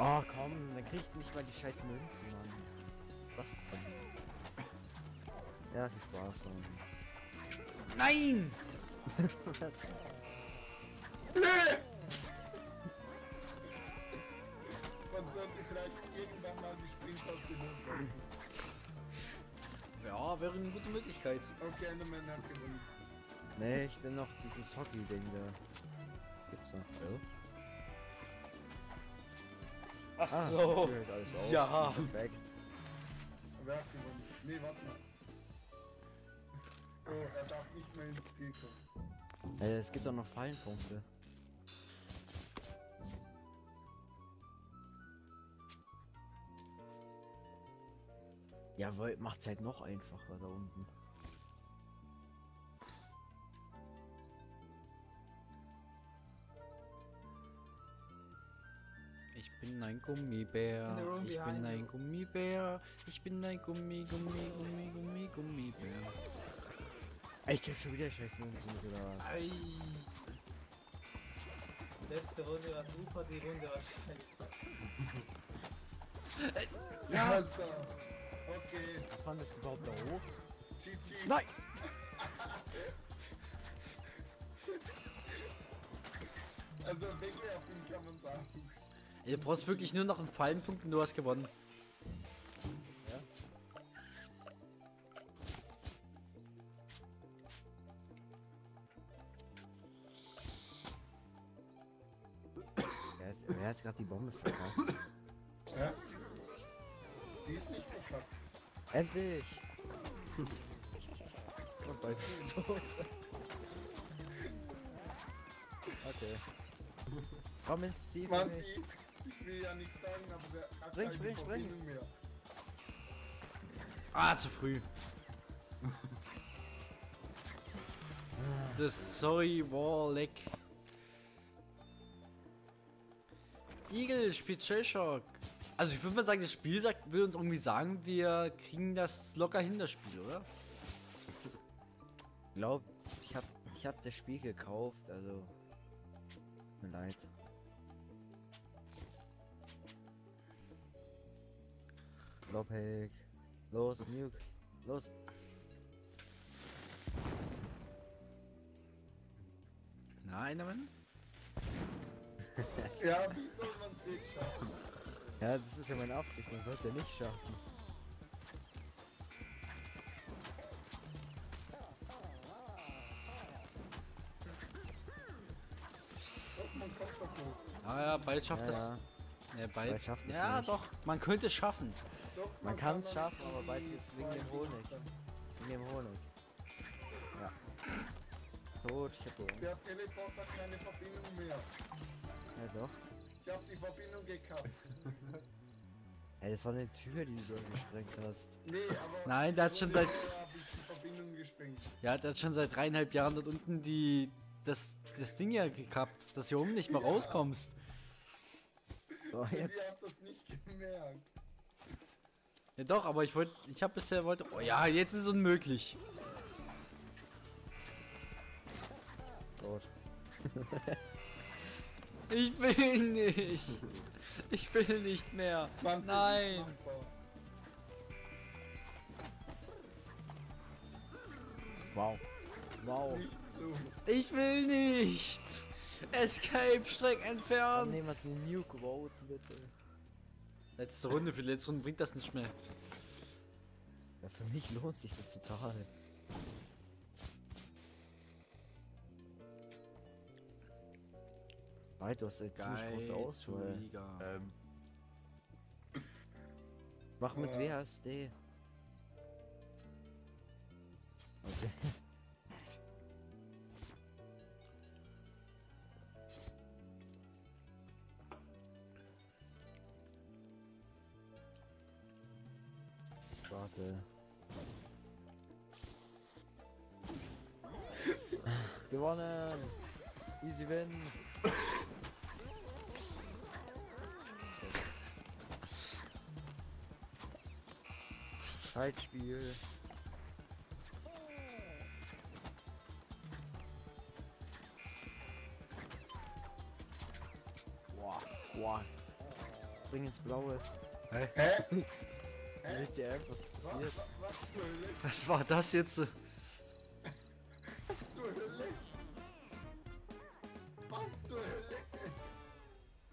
Oh, komm, dann kriegt nicht mal die scheiß Münzen, Mann. Was denn? Ja, viel Spaß, Mann. Nein! Man sollte vielleicht irgendwann mal die Springtaste loslassen. Ja, wäre eine gute Möglichkeit. Okay, Enderman hat gewonnen. Nee, ich bin noch dieses Hockey-Ding da. Gibt's noch? Hallo? Ach Ah, so. Ja. Perfekt. Wer hat gewonnen? Nee, warte mal. Oh, er darf nicht mehr ins Ziel kommen. Äh, es gibt doch noch Fallenpunkte. Jawohl, macht's halt noch einfacher da unten. Ich bin ein Gummibär. Ich bin ein. Gummibär. Ich bin ein Gummi, Gummi, Gummi, Gummi, Gummibär. Ey, ich krieg schon wieder scheiß Münzen mit oder was? ei. Letzte Runde war super, die Runde war scheiße. Ja. Okay. Was fandest du überhaupt da hoch? GG. Nein! Also wegwerfen kann man sagen. Ihr brauchst wirklich nur noch einen Fallenpunkt und du hast gewonnen. Wer hat, wer hat gerade die Bombe verkauft? Endlich! Und bald ist es tot. Okay. Komm ins Ziel für Man mich. sieht, ich will ja nichts sagen, aber der hat Spring, keine spring, spring. Mehr. Ah, zu früh. Das Sorry Wall Leck. Eagle spielt Shellshock. Also ich würde mal sagen, das Spiel sagt, will uns irgendwie sagen, wir kriegen das locker hin, das Spiel, oder? Ich glaube, ich habe ich hab das Spiel gekauft, also... Mir leid. Lopek. Los, Nuke. Los. Nein, Mann. ja, wieso man sieht schon. Ja, das ist ja meine Absicht, man soll es ja nicht schaffen. Doch, man kommt doch hoch. Ah ja, bald schafft Ja, das. ja. Ja, bald. Bald schafft es ja, nicht. doch, man könnte es schaffen. Doch, Man kann es schaffen, aber bald wird's wegen dem Honig. Gegner. In dem Honig. Ja. Tot, ich hab gewonnen. Der Teleport hat keine Verbindung mehr. Ja doch. Ich hab die Verbindung gekappt. Ey, das war eine Tür, die du gesprengt hast. Nee, aber. Nein, der hat schon seit- hab ich die Verbindung gesprengt. Ja, der hat schon seit dreieinhalb Jahren dort unten die das, das Ding ja gekappt, dass hier oben nicht mehr rauskommst. So, jetzt. habt das nicht gemerkt. Ja doch, aber ich wollte, ich habe bisher wollte. Oh ja, jetzt ist es unmöglich. Tot. Ich will nicht. Ich will nicht mehr. Nein. Wow. Wow. Ich will nicht. Escape, Streck entfernen. jemand den Nuke voten, bitte? Letzte Runde, für die letzte Runde bringt das nicht mehr. Ja, für mich lohnt sich das total. Weil du hast eine ziemlich große Auswahl. Ähm, Mach mit Ja. WASD. Okay. Warte. Gewonnen! Easy win! Zeitspiel. Boah, boah. Bring ins Blaue. Hä? WTF, was ist Was, passiert? was zur Hölle? Was war das jetzt? Zur Hölle? Was zur Hölle?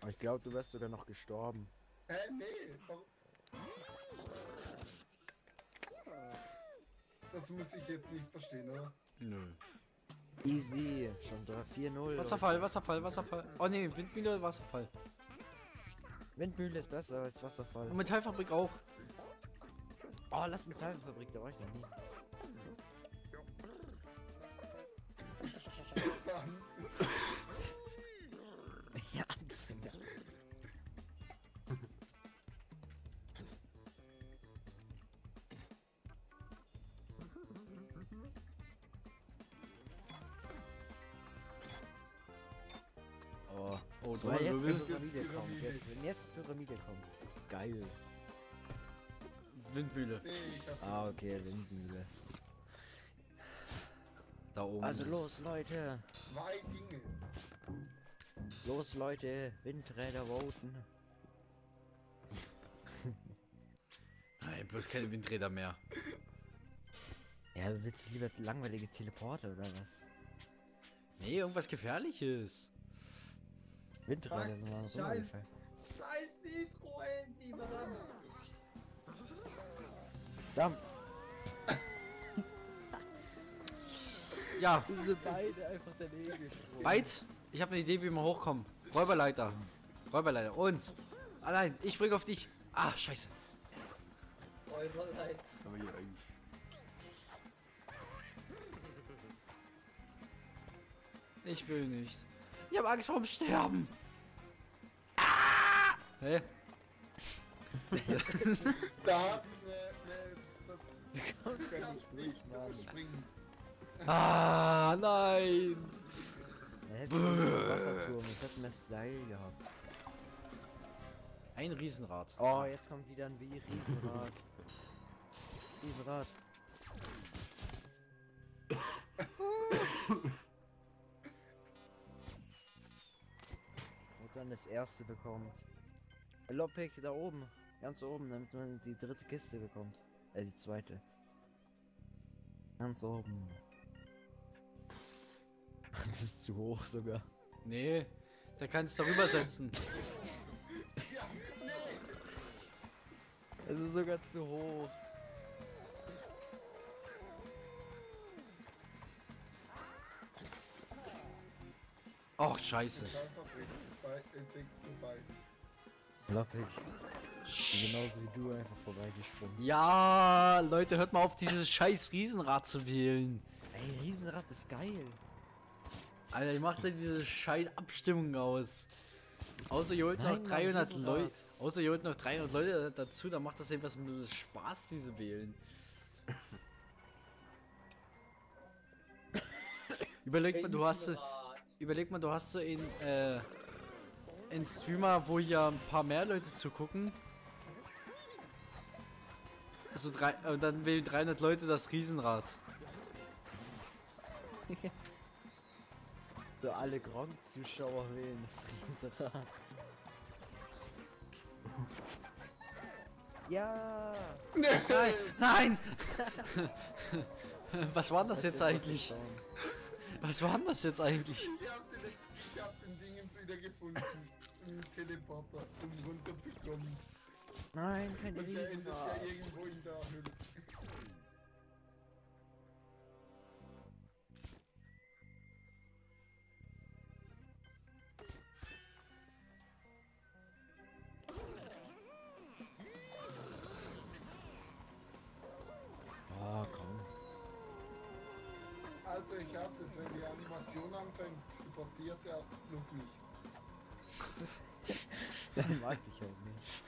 Aber ich glaube, du wärst sogar noch gestorben. Hä? Nee. Warum? Das muss ich jetzt nicht verstehen, oder? Nö. Easy, schon 3 4-0. Wasserfall, Wasserfall, Wasserfall. Oh ne, Windmühle, Wasserfall. Windmühle ist besser als Wasserfall. Und Metallfabrik auch. Oh, lass Metallfabrik, da war ich noch nie. Pyramide kommt. Geil. Windmühle. Ah, okay, Windmühle. Da oben. Also ist- los, Leute. zwei Dinge. Los, Leute. Windräder voten. Nein, bloß keine Windräder mehr. Ja, willst du lieber langweilige Teleporter oder was? Nee, irgendwas Gefährliches. Windräder sind mal Scheiß. runtergefallen. Scheiß Nitro, ey, die verdammt. Damm. Ja, Wir sind beide einfach daneben gesprungen. Byte, ich habe eine Idee, wie wir hochkommen. Räuberleiter. Räuberleiter. Uns. Allein, ich spring auf dich. Ah, scheiße. Eurer Leid. aber hier eigentlich. Ich will nicht. Ich habe Angst vorm Sterben. Ah! Hä? Da hat's ne, ne, das Du kommst ja nicht durch, Mann. Ah, nein. Da hättest du diesen Wasserturm, das hätten wir Style gehabt. Ein Riesenrad. Oh, jetzt kommt wieder ein wie Riesenrad. Riesenrad. Und dann das erste bekommt. Loppig da oben. Ganz oben, damit man die dritte Kiste bekommt. Äh, die zweite. Ganz oben. Das ist zu hoch sogar. Nee, da kannst du darüber setzen. Es ist sogar zu hoch. Och, scheiße. Bin Genauso wie du einfach vorbeigesprungen. Ja, Leute, hört mal auf, dieses scheiß Riesenrad zu wählen. Ey, Riesenrad ist geil. Alter, ich macht denn diese scheiß Abstimmung aus. Außer ihr holt Nein, noch Mann, 300 Riesenrad. Leute. Außer ihr holt noch 300 Leute dazu, dann macht das etwas ein bisschen Spaß, diese wählen. Überleg mal, du hast so, überleg mal, du hast so in äh, einen Streamer, wo ja ein paar mehr Leute zugucken. Also drei, und dann wählen 300 Leute das Riesenrad. So alle Gronk-Zuschauer wählen das Riesenrad. Ja! Nein, nein! Was war das ist jetzt eigentlich? Was war denn das jetzt eigentlich? Ich hab den, ich hab den Dingens wieder gefunden. Einen Teleporter, um runterzukommen. Nein, kein Und der endet ja irgendwo in der Höhle. Oh, komm. Alter, ich hasse es, wenn die Animation anfängt, supportiert der Flug nicht. Dann mag ich auch nicht.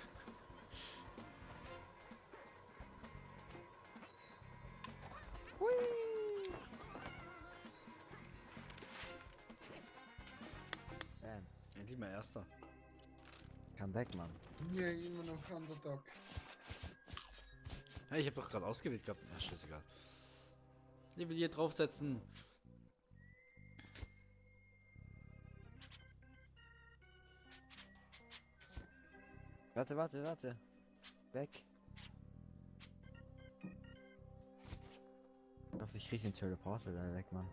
Bam. Endlich mal erster. Come back, Mann. Mir immer noch Underdog. Hey, ich habe doch gerade ausgewählt gehabt. Ach, scheißegal. Ich will hier draufsetzen. Warte, warte, warte. Weg. Ich hoffe, ich krieg den Teleporter da weg, Mann.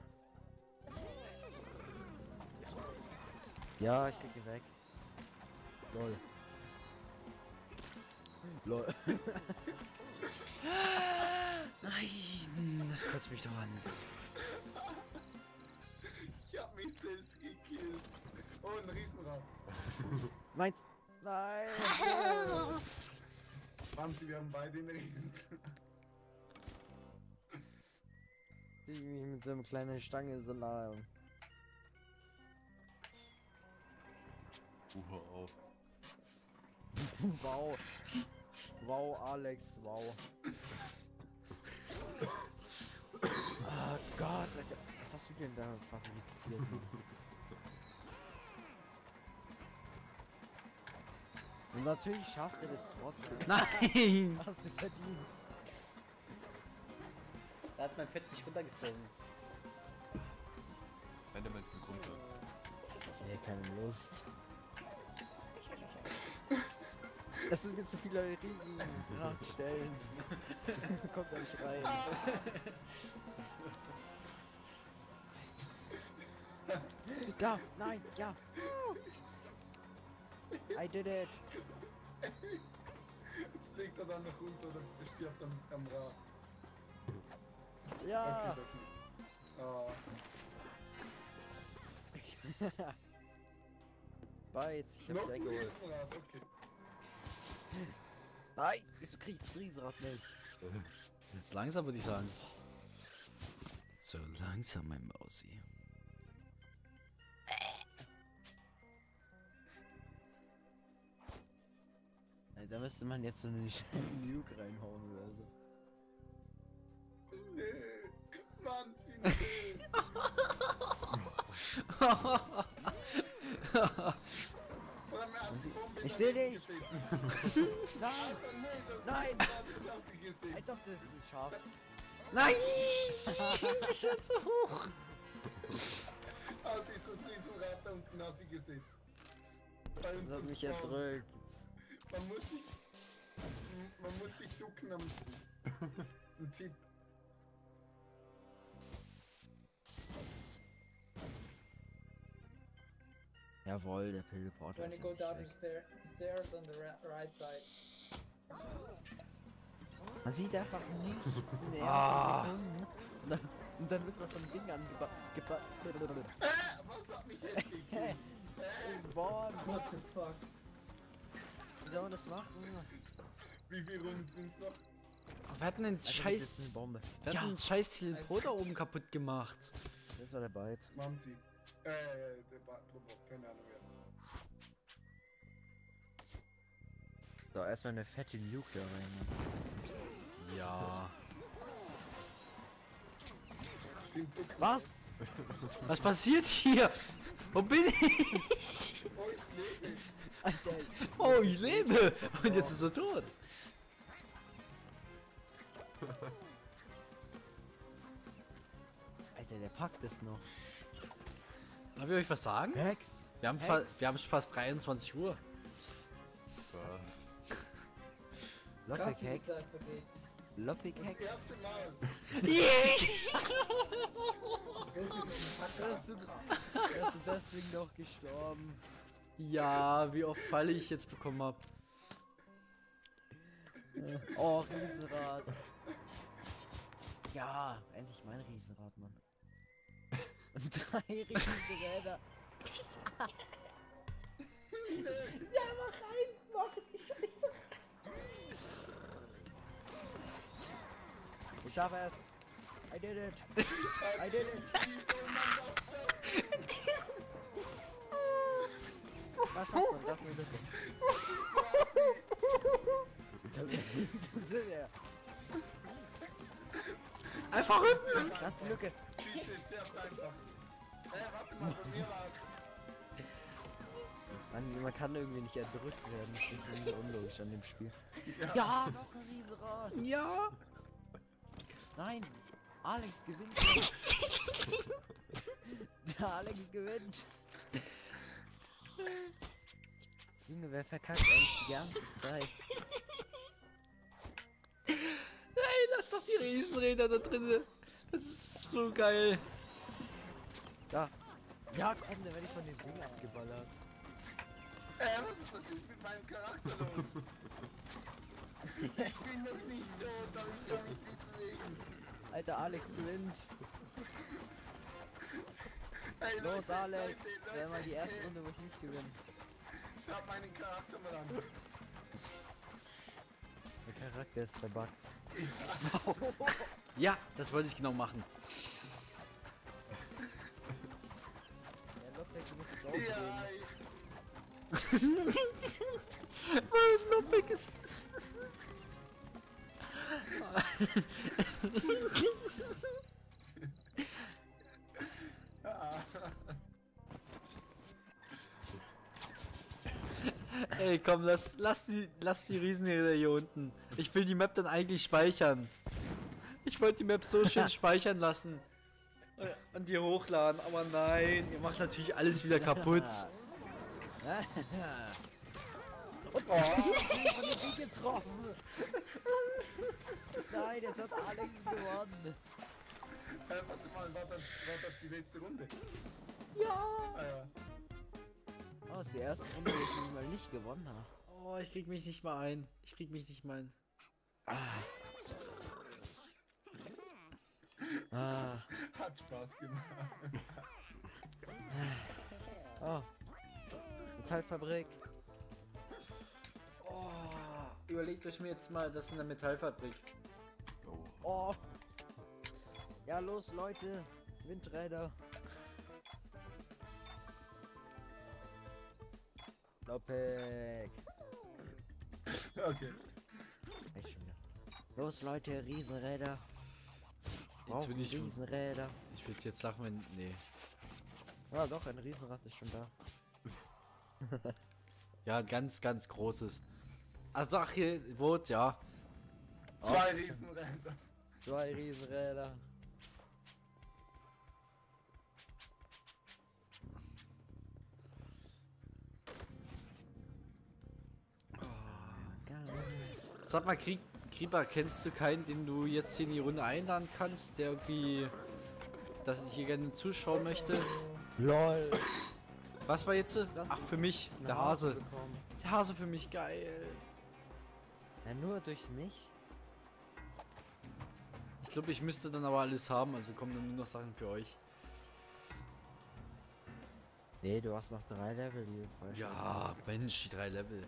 Ja, ich krieg ihn weg. Lol. Lol. Nein, das kotzt mich doch an. Ich hab mich selbst gekillt. Oh, ein Riesenrad. Meins. Nein. Franzi, wir haben beide einen Riesen. Die mich mit so einer kleinen Stange so nah. Wow. Wow. Wow, Alex, wow. Oh Gott, Alter. Was hast du denn da fabriziert? Und natürlich schafft er das trotzdem. Nein! Hast du verdient. Da hat mein Fett mich runtergezogen. Enderman fliegt runter. Nee, keine Lust. Es sind mir zu viele Riesenradstellen. Kommt da nicht rein. Da, nein, ja. I did it. Jetzt fliegt er dann noch runter oder stirbt am, am Rad. Ja. Okay, das nicht. Ah, Bite, ich hab noch dir ein geholt. Riesenrad, okay. Nein, wieso krieg ich das Riesenrad nicht? Jetzt langsam würde ich sagen. So langsam, mein Mausi. Da müsste man jetzt so eine Nuke reinhauen oder so. Nee, Mann, sie nee. Ich seh gesetzt. Nein, nee, Nein. Gesehen. als ob das nicht schafft. Nein! Das wird so hoch! Ist das Riesenrad da unten hast du gesetzt. Bei uns Das hat mich erdrückt. Man muss sich. Man muss sich ducken am. Ein Tipp. Jawohl, der Teleporter When you go down the stair stairs on the right side. Man sieht einfach nichts in ersten Ah. Sekunden. Und dann, und dann wird man von Ding angeba... Geba Äh, was hat mich jetzt gekillt? Spawn! What the fuck? Wie soll man das machen? Wie viele Runden sind's noch? Wir hatten einen eine scheiß. Bombe. Wir hatten einen scheiß Teleporter oben kaputt gemacht. Das war der Byte. Mamsi. Äh, der war, keine Ahnung mehr. So, erstmal eine fette Nuke da rein. Ja. Was? Was passiert hier? Wo bin ich? Oh, ich lebe. Und jetzt ist er tot. Alter, der packt es noch. Darf ich euch was sagen? Hex! Wir haben, fa Hex. wir haben fast 23 Uhr. Was? Hackt. Zeit vergeht. Loppig Das erste Mal. Du, wärst du deswegen noch gestorben? Ja, wie oft Falle ich jetzt bekommen habe. Oh, Riesenrad. Ja, endlich mein Riesenrad, Mann. Und drei Riesenräder. Ich schaffe es. I did it. I did it. Was schafft man? Das Lücke. Das ist ja. Einfach hinten. Das ist eine Lücke. Schieße ist sehr einfach. Warte mal, bei mir war Man, kann irgendwie nicht erdrückt werden. Das ist irgendwie unlogisch an dem Spiel. Ja, noch ein Riesenrad. Ja. Nein, Alex gewinnt. Der Alex gewinnt. Junge, wer verkackt eigentlich die ganze Zeit? Nein, lass doch die Riesenräder da drin. Das ist so geil. Ja. Ja, komm, der werde ich von dem Ding abgeballert. Äh, was ist, was ist mit meinem Charakter los? ich bin das nicht aber ich kann mich nicht bewegen. Alter, Alex gewinnt. Hey, Los, Leute, Alex. Leute, Wäre mal die erste Runde, wo ich nicht gewinne. Schaut meinen Charakter mal an. Der Charakter ist verbuggt. Ja, das wollte ich genau machen. Ja, Lopek, du musst jetzt auch Ja, ich, weg ist. Ey, komm, lass, lass, die, lass die Riesenräder hier unten. Ich will die Map dann eigentlich speichern. Ich wollte die Map so schön speichern lassen. Und die hochladen, aber nein, ihr macht natürlich alles wieder kaputt. Und oh, von der Ding getroffen. Nein, jetzt hat Alex gewonnen. äh, warte mal, war das, war das die letzte Runde? Ja. Ah, ja. Oh, das ist die erste Runde, die ich mal nicht gewonnen habe. Oh, ich krieg mich nicht mal ein. Ich krieg mich nicht mal ein. Ah, Hat Spaß gemacht. oh. Metallfabrik. Oh, überlegt euch mir jetzt mal, das ist eine Metallfabrik. Oh. Oh. Ja, los, Leute. Windräder. Lopek. Okay. Echt schon wieder. Los, Leute, Riesenräder. Jetzt bin ich. Riesenräder. Ich würde jetzt sagen, wenn. Nee. Ja, doch, ein Riesenrad ist schon da. Ja, ein ganz, ganz großes. Also, ach, hier, Vote, ja. Zwei Riesenräder. Zwei Riesenräder. Sag mal, Krieg, Krieger, kennst du keinen, den du jetzt hier in die Runde einladen kannst, der irgendwie. dass ich hier gerne zuschauen möchte? LOL. Was war jetzt? Ach, für mich. Der Hase. bekommen. Der Hase für mich, geil. Ja, nur durch mich? Ich glaube, ich müsste dann aber alles haben, also kommen dann nur noch Sachen für euch. Nee, du hast noch drei Level, freischalten Ja. Mensch, die drei Level.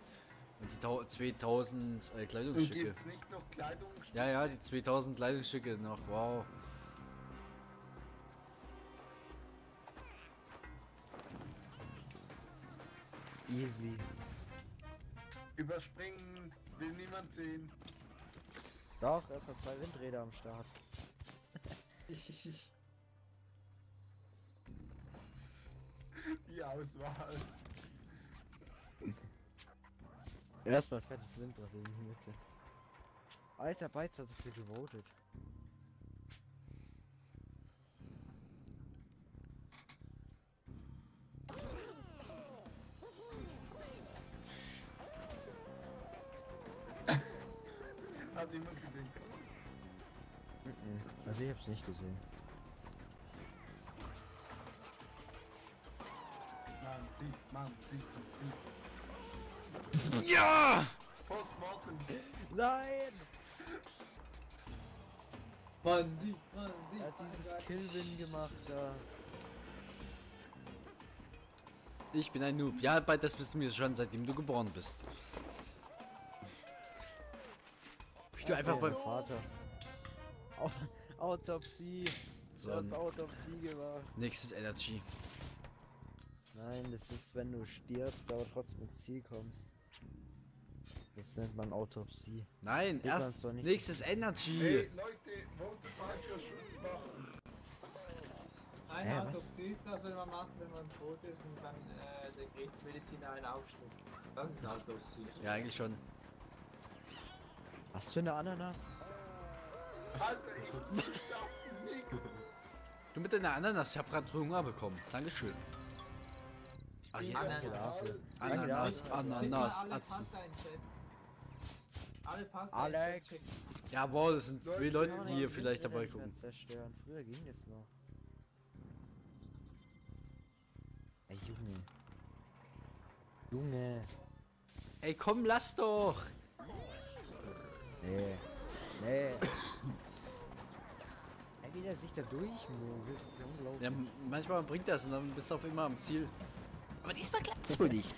Und die tau- 2000 äh, Kleidungsstücke. gibt's nicht noch Kleidungsstücke? Ja, ja, die 2000 Kleidungsstücke noch, wow. Easy. Überspringen will niemand sehen. Doch, erstmal zwei Windräder am Start. Die Auswahl. Erstmal fettes Windrad in die Mitte. Alter, Bytes hat dafür gewotet. Hat niemand gesehen. Mhm. Also ich hab's nicht gesehen. Man sieht, man sieht, man sieht. Ja! Postmortem. Nein! Man sieht, man sieht. Er hat dieses Killwin gemacht da. Ich bin ein Noob. Ja, bei das wissen wir schon, seitdem du geboren bist. Wie du einfach beim... mein Vater. Au Autopsie. So, Du hast Autopsie gemacht. nächstes Energy. Nein, das ist, wenn du stirbst, aber trotzdem ins Ziel kommst. Das nennt man Autopsie. Nein, Geht erst zwar nicht- nächstes Energy. Hey Leute, wollte falscher Schuss machen. Eine was? Autopsie ist das, wenn man macht, wenn man tot ist und dann äh, der Gerichtsmediziner einen aufschnippt. Das ist eine Autopsie. Ja, eigentlich schon. Was für eine Ananas? Alter, ich schaff nix. Du mit deiner Ananas, ich hab grad Hunger bekommen. Dankeschön. Ananas. Ananas, alle Atzen. Alle Pasta Alex. Chat checken. Jawohl, das sind zwei Leute, die hier vielleicht dabei gucken. Zerstören. Früher ging es noch. Ey, Junge. Junge. Ey, komm, lass doch! Nee. Nee. Ey, wie der sich da durchmogelt, das ist ja unglaublich. Ja, manchmal bringt das und dann bist du auf immer am Ziel. Aber diesmal klappt es wohl nicht.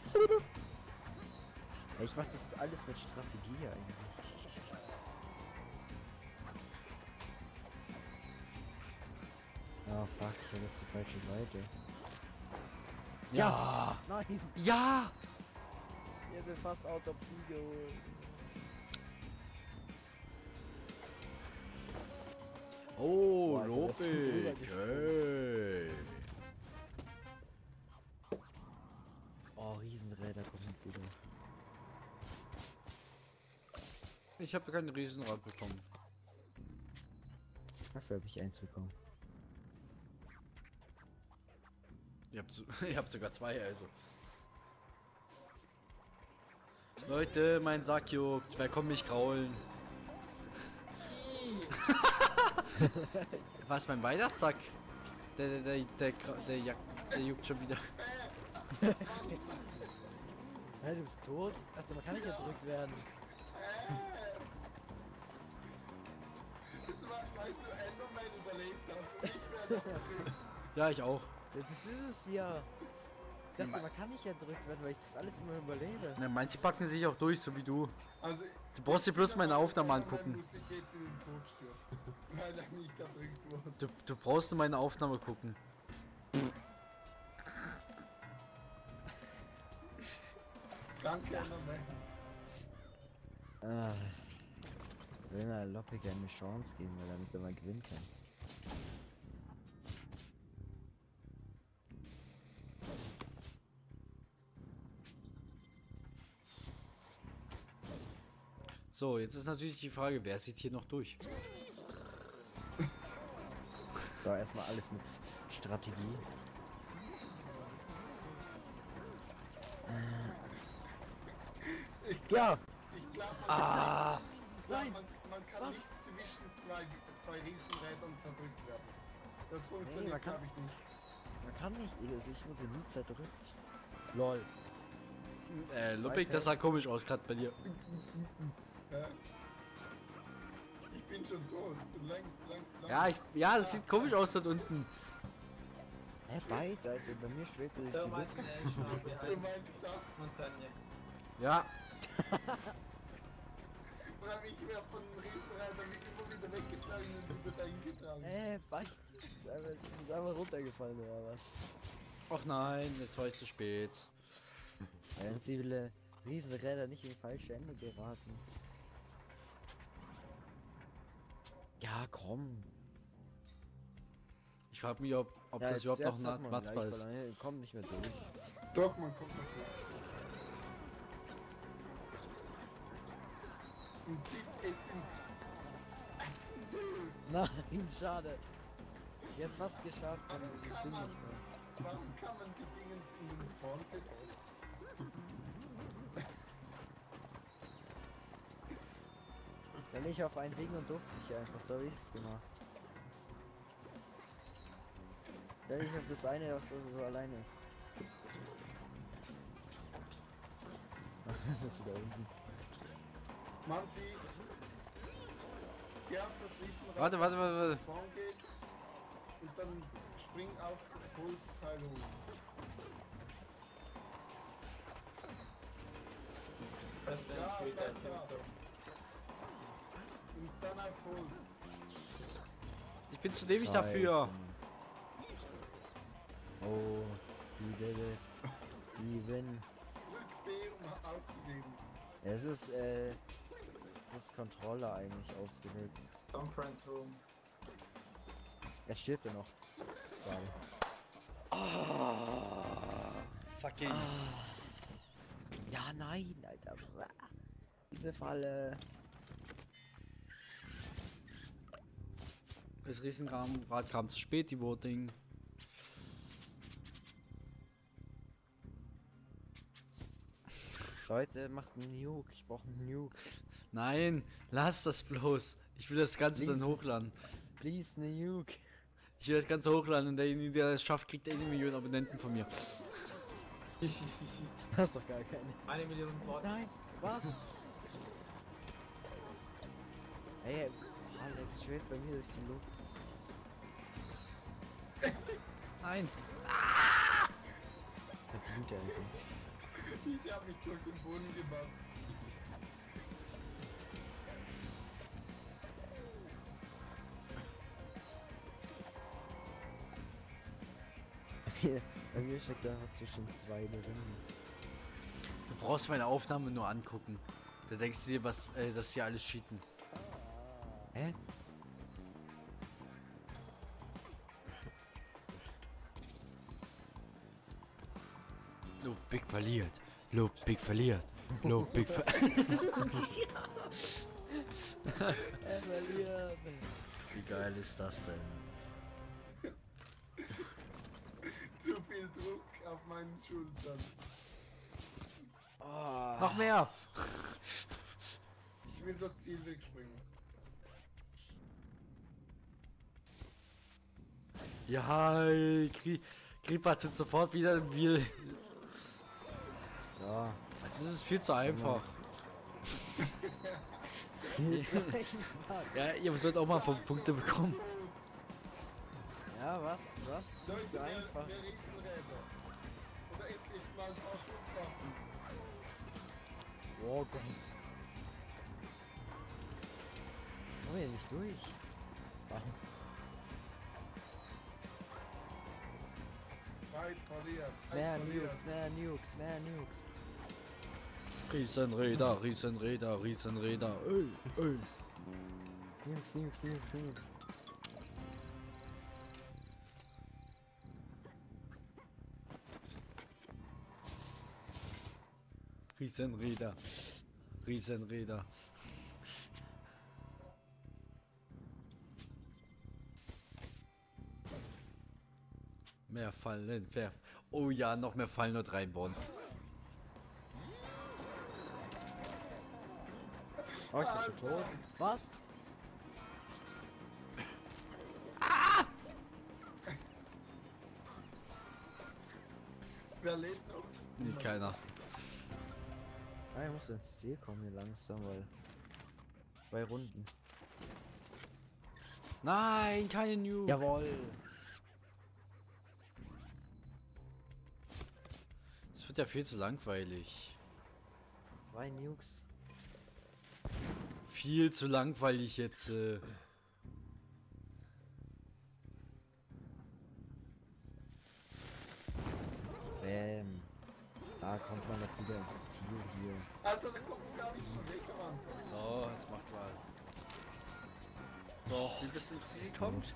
Ich mach das alles mit Strategie eigentlich. Ah, fuck, ich hab jetzt die falsche Seite. Ja! Nein! Ja! Ich hätte fast Autopsie geholt. Oh, Boah, Alter, Oh, Riesenräder kommen jetzt wieder. Ich habe kein Riesenrad bekommen. Dafür habe ich eins bekommen. Ihr habt, so, ihr habt sogar zwei, also. Leute, mein Sack juckt. Wer kommt mich kraulen? Was, mein Weihnachtssack? Der, der, der, der, der, jack- der juckt schon wieder. Hä, du bist tot? Erst einmal kann ich erdrückt werden. Weißt du, Enderman überlebt das und ich werde Ja, ich auch. Ja, das ist es ja. Ich dachte, man kann nicht erdrückt werden, weil ich das alles immer überlebe. Na, manche packen sich auch durch, so wie du. Also, Du brauchst dir bloß meine Aufnahme angucken. nicht. Du, du brauchst nur meine Aufnahme gucken. Danke, Enderman. Ah. Will mal Loppig eine Chance geben, weil damit er mal gewinnen kann. So, jetzt ist natürlich die Frage, wer sieht hier noch durch? So, erstmal alles mit Strategie. Ja! Ich glaube, man, Ah! nein. man, man kann Was? nicht zwischen zwei, zwei Riesenrädern zerdrückt werden. Das funktioniert, kann- glaube ich, nicht. Man kann nicht, also ich wurde nie zerdrückt. Lol. Äh, Lupik, das sah komisch aus gerade bei dir. Ich bin schon tot. Bin lang, lang, lang. Ja, ich, ja, das sieht komisch aus dort unten. Hä, beide, also bei mir schwebt er Luft. er ist schon Du meinst das? Montagne. Ja, Oder ich werde von einem Riesenreiter mich immer wieder weggetragen und wieder dahin getragen. Hä, beide. Du bist einfach, du bist einfach runtergefallen oder was? ach nein, jetzt war ich zu spät. Während sie viele Riesenräder nicht in falsche Hände geraten. Ja, komm. Ich frage mich, ob, ob ja, das überhaupt noch ein gleich ist. Komm nicht mehr durch. Doch, man kommt noch durch. Nein, schade. Jetzt fast geschafft, aber dieses Ding nicht mehr. Warum kann man die Dinge in den Spawn setzen? Wenn ich auf ein Ding und duck dich einfach, so hab ich's gemacht. Wenn ich auf das eine, was so, so alleine ist. das ist da unten. Manzi, geh auf das Riesenrad, Warte, warte, warte, warte. das geht und dann spring auf das Holzteil hoch. President Ja, think da. so. Und dann aufs Holz. Ich bin zu dämlich dafür. Oh, he did it. Even. Drück B, um aufzugeben. Es ist, äh, das ist Controller eigentlich ausgewählt. Conference Room. Er stirbt ja noch. Gerade. Fucking. Ja, nein, Alter. Diese Falle. Das Riesenrad kam zu spät, die Voting. Leute, macht einen Nuke. Ich brauche einen Nuke. Nein, lass das bloß. Ich will das Ganze dann Please. hochladen. Please, eine Nuke. Ich will das Ganze hochladen und derjenige, der es schafft, kriegt eine Million Abonnenten von mir. Das ist doch gar keine. Eine Million Bots. Nein, was? Ey, Alex schwebt bei mir durch die Luft. Nein. Verdient er also. Ich hab mich durch den Boden gemacht. bei mir steckt einfach zwischen zwei drin. Du brauchst meine Aufnahme nur angucken. Da denkst du dir, was, äh, dass hier alles cheaten. Hä? Big verliert. Big verliert. Lob Big ver Er verliert. Wie geil ist das denn? Viel Druck auf meinen Schultern. Oh, Noch mehr! Ich will das Ziel wegspringen. Ja, Kri Kripa tut sofort wieder im Wheel. ja. Jetzt ist es viel zu einfach. Ja, ihr sollt auch mal Pu- Punkte bekommen. Ja, was? Was? Leute, mehr, einfach. mehr Riesenräder. Oder endlich mal ein paar Schusswaffen. Oh Gott. Komm hier nicht durch. Weit verliert. weit Mehr. Nukes, mehr Nukes, mehr Nukes. Riesenräder, Riesenräder, Riesenräder. Ey, ey. Nukes, Nukes, Nukes, Nukes. Riesenräder. Riesenräder. Mehr Fallen, mehr. Oh ja, noch mehr Fallen dort reinbauen. Oh, ich bin schon tot. Was? Wer lebt noch? Nee, keiner. Ah, ich muss ins Ziel kommen hier langsam, weil. Bei Runden. Nein, keine Nuke. Jawohl! Das wird ja viel zu langweilig. Zwei Nukes. Viel zu langweilig jetzt. Äh. Da kommt man doch wieder ins Ziel hier. Alter, da kommt gar nicht von weg am Anfang. So, jetzt macht mal. So, wie bist du ins Ziel kommt?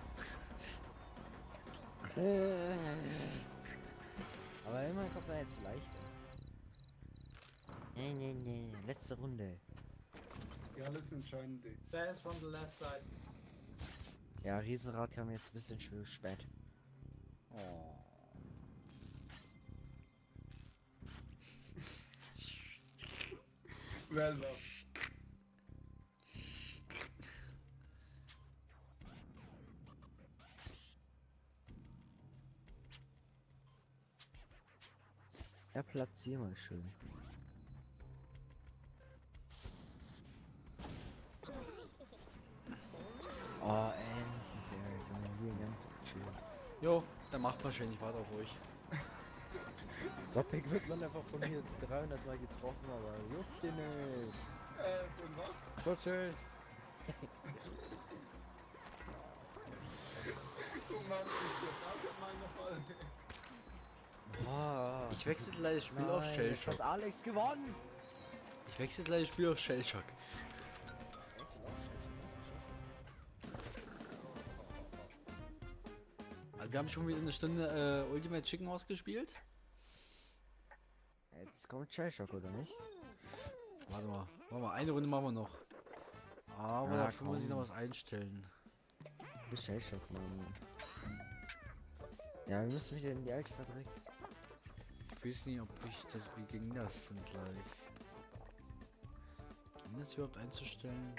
Aber immerhin kommt man jetzt leichter. Nee, nee, nee. Letzte Runde. Die alles Entscheidende. Der ist from the left side. Ja, Riesenrad kam jetzt ein bisschen spät. Oh. Well done. Ja, platzier mal schön. Oh, endlich, man hier ganz gut chillen. Jo, dann macht man schön, ich warte auf euch. Doppig wird man einfach von hier 300 Mal getroffen, aber juckt den nicht. Äh, und was? Schutzschild. Du Mann, ich Fall. Wechsle gleich das Spiel auf nein, jetzt Shellshock. hat Alex gewonnen. Ich wechsle gleich das Spiel auf Shellshock. Also wir haben schon wieder eine Stunde äh, Ultimate Chicken Horse gespielt. Jetzt kommt Shellshock, oder nicht? Warte mal, warte mal, eine Runde machen wir noch. Aber Ja, dafür muss ich noch was einstellen. Bis Shellshock, Mann. Ja, wir müssen wieder in die alte Fabrik. Ich weiß nicht, ob ich das, wie ging das denn gleich? Ging das überhaupt einzustellen?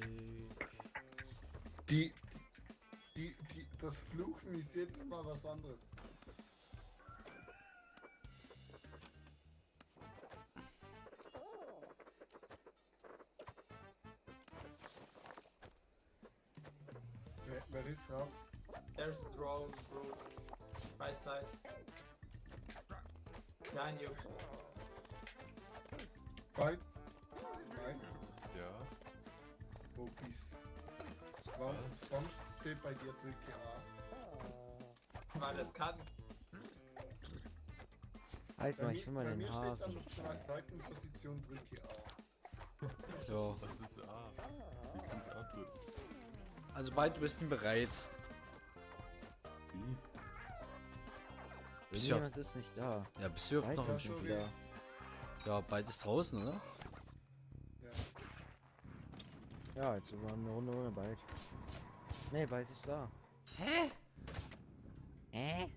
Grafik. Die, Ist jedes Mal was anderes. Wer, wer ist raus? There's drone roof. Right side. Behind you. Nein, Ja. wo bist Warum, warum steht bei dir drücke A? Weil es kann. Halt Bei mal, mir, ich will mal bei den mir steht Hasen. der zwe- zweiten Position drücke A. Ja. Das ist A. Wie kann ich A drücken? Also beide bist bereit. Wie? Bist Jemand ist nicht da. ja, bist du überhaupt Beide noch ist schon nicht wieder. Ja, beides draußen, oder? Ja. Ja, jetzt waren wir eine Runde ohne Byte. Nee, Byte ist da. Hä? Hä?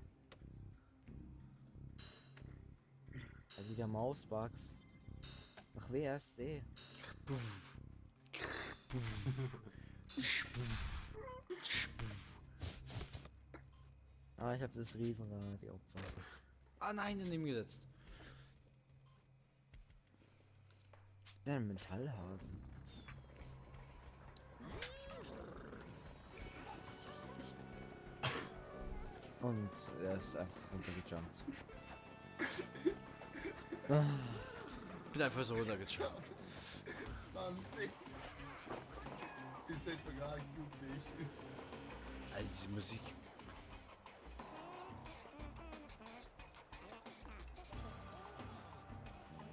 Also wieder Mausbugs. Ach, WSD. Ah, ich hab das Riesenrad, die Opfer. Ah nein, daneben gesetzt. Der Metallhasen. Und er ist einfach runtergejumpt. Bin einfach so runtergejumpt. Mann, sick. Ist etwa gar nicht gut ich. Alter, diese Musik.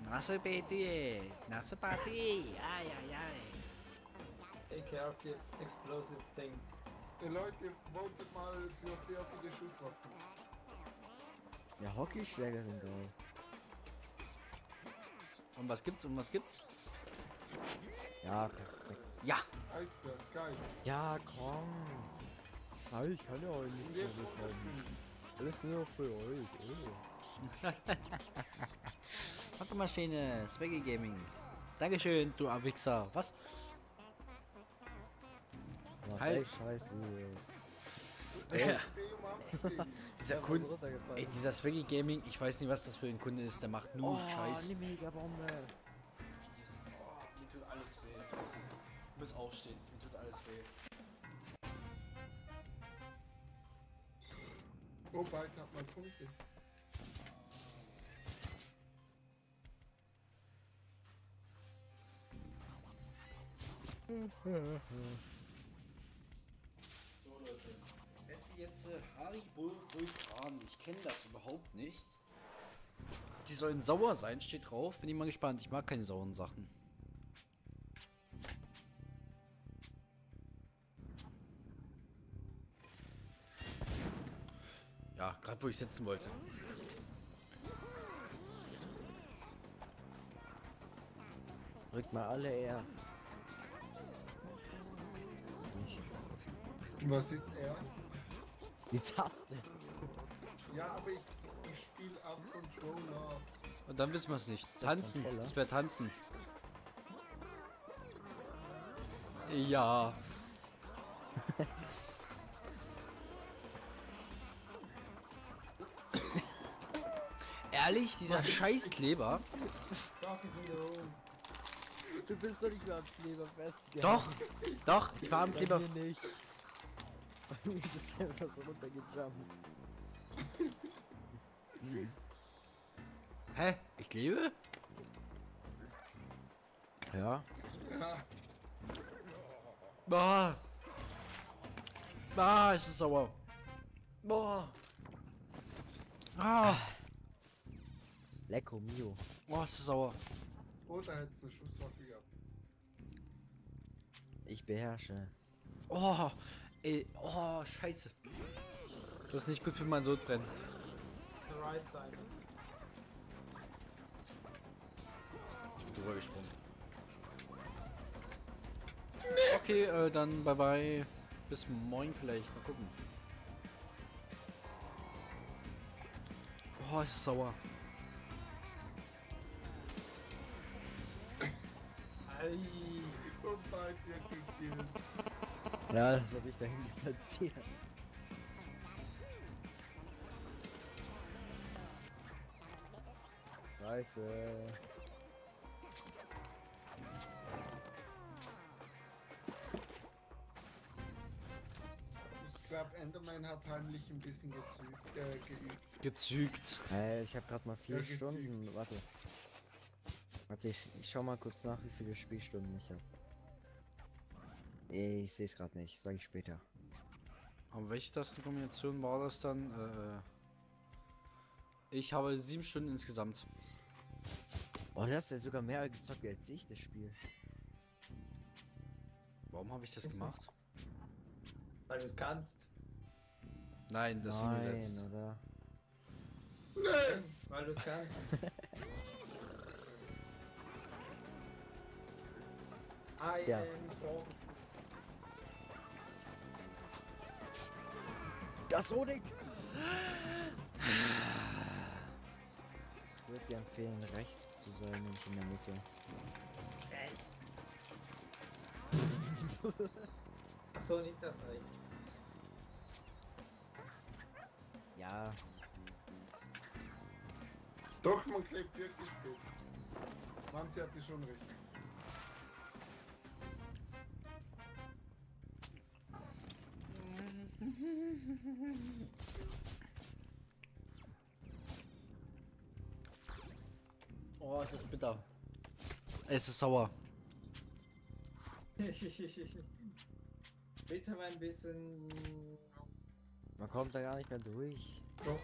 Nasse Party, nasse Party, ai ai ai. Take care of the explosive things. Die Leute votet mal für sehr viele Schusswaffen. Ja, Hockeyschläger sind geil. Und was gibt's, und was gibt's? Ja, perfekt. Ja, Eisberg, geil. Ja, komm. Aber ich kann ja nichts jetzt mehr bekommen. Alles nur für euch. Oh. Hockeymaschine, Swaggy Gaming. Dankeschön, du Abwichser. Was? Was Halt. echt scheiße Videos. Ey, dieser Kunde. Ey, dieser Swaggy Gaming, ich weiß nicht, was das für ein Kunde ist, der macht nur oh, Scheiß. eine Megabombe. Oh, mir tut alles weh. Ich muss aufstehen, mir tut alles weh. Oh, bald hat man Punkte. Esse jetzt äh, Haribo Vulkan. Ich kenne das überhaupt nicht. Die sollen sauer sein, steht drauf. Bin ich mal gespannt. Ich mag keine sauren Sachen. Ja, gerade wo ich sitzen wollte. Rückt mal alle eher. Was ist er? Die Taste. Ja, aber ich, ich spiele auf Controller. Und dann wissen wir es nicht. Tanzen. Das wäre tanzen. Ja. Ehrlich, dieser Scheißkleber. Du bist doch nicht mehr am Kleber festgehalten. Doch, doch, ich war am Kleber. nicht. Bei mir bist du einfach so runtergejumpt. Hä? Ich lebe? Ja. Ja, Boah. Ah, ist es sauer. Boah. Ah, Lecco mio. oh, ist es sauer. oh, da hättest du eine Schusswaffe gehabt. Ich beherrsche. Oh, ey, oh, scheiße. Das ist nicht gut für meinen Sodbrennen. Right side. Ich bin drüber gesprungen. Okay, äh, dann bye bye. Bis morgen vielleicht. Mal gucken. Oh, ist sauer. Ei. Und bald wird gekillt. Ja, das habe ich dahin platziert. Scheiße. Ich glaube, Enderman hat heimlich ein bisschen gezügt, äh, geübt. Gezügt. Äh, ich habe gerade mal vier Ja. Stunden. Warte. Warte, ich, ich schau mal kurz nach, wie viele Spielstunden ich habe. Ich sehe es gerade nicht, sage ich später. Aber welche Tastenkombination war das dann? Äh, ich habe sieben Stunden insgesamt. Oh, du hast ja sogar mehr gezockt als ich, das Spiel. Warum habe ich das gemacht? Weil du es kannst. Nein, das ist Nein, gesetzt. oder? Weil du es kannst. I Ja. am Das Odik! Ich würde dir empfehlen, rechts zu sein, nicht in der Mitte. Rechts. Achso, nicht das rechts. Ja, Doch, man klebt wirklich fest. Manzi hatte schon recht. Oh, es ist bitter. Es ist sauer. Bitte mal ein bisschen. man kommt da gar nicht mehr durch. Doch,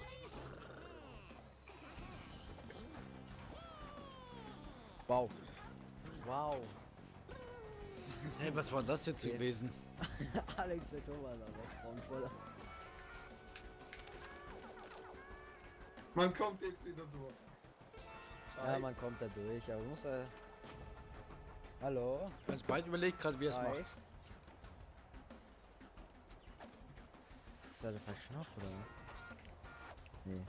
Wow. Wow. Hey, was war das jetzt Okay. gewesen? Alex der Thomas, aber grauenvoller. man kommt jetzt wieder durch. Ja, man kommt da durch, aber muss er. Hallo? Also bald überlegt gerade, wie er es macht. Ist da der falsche Knopf oder was? Nee.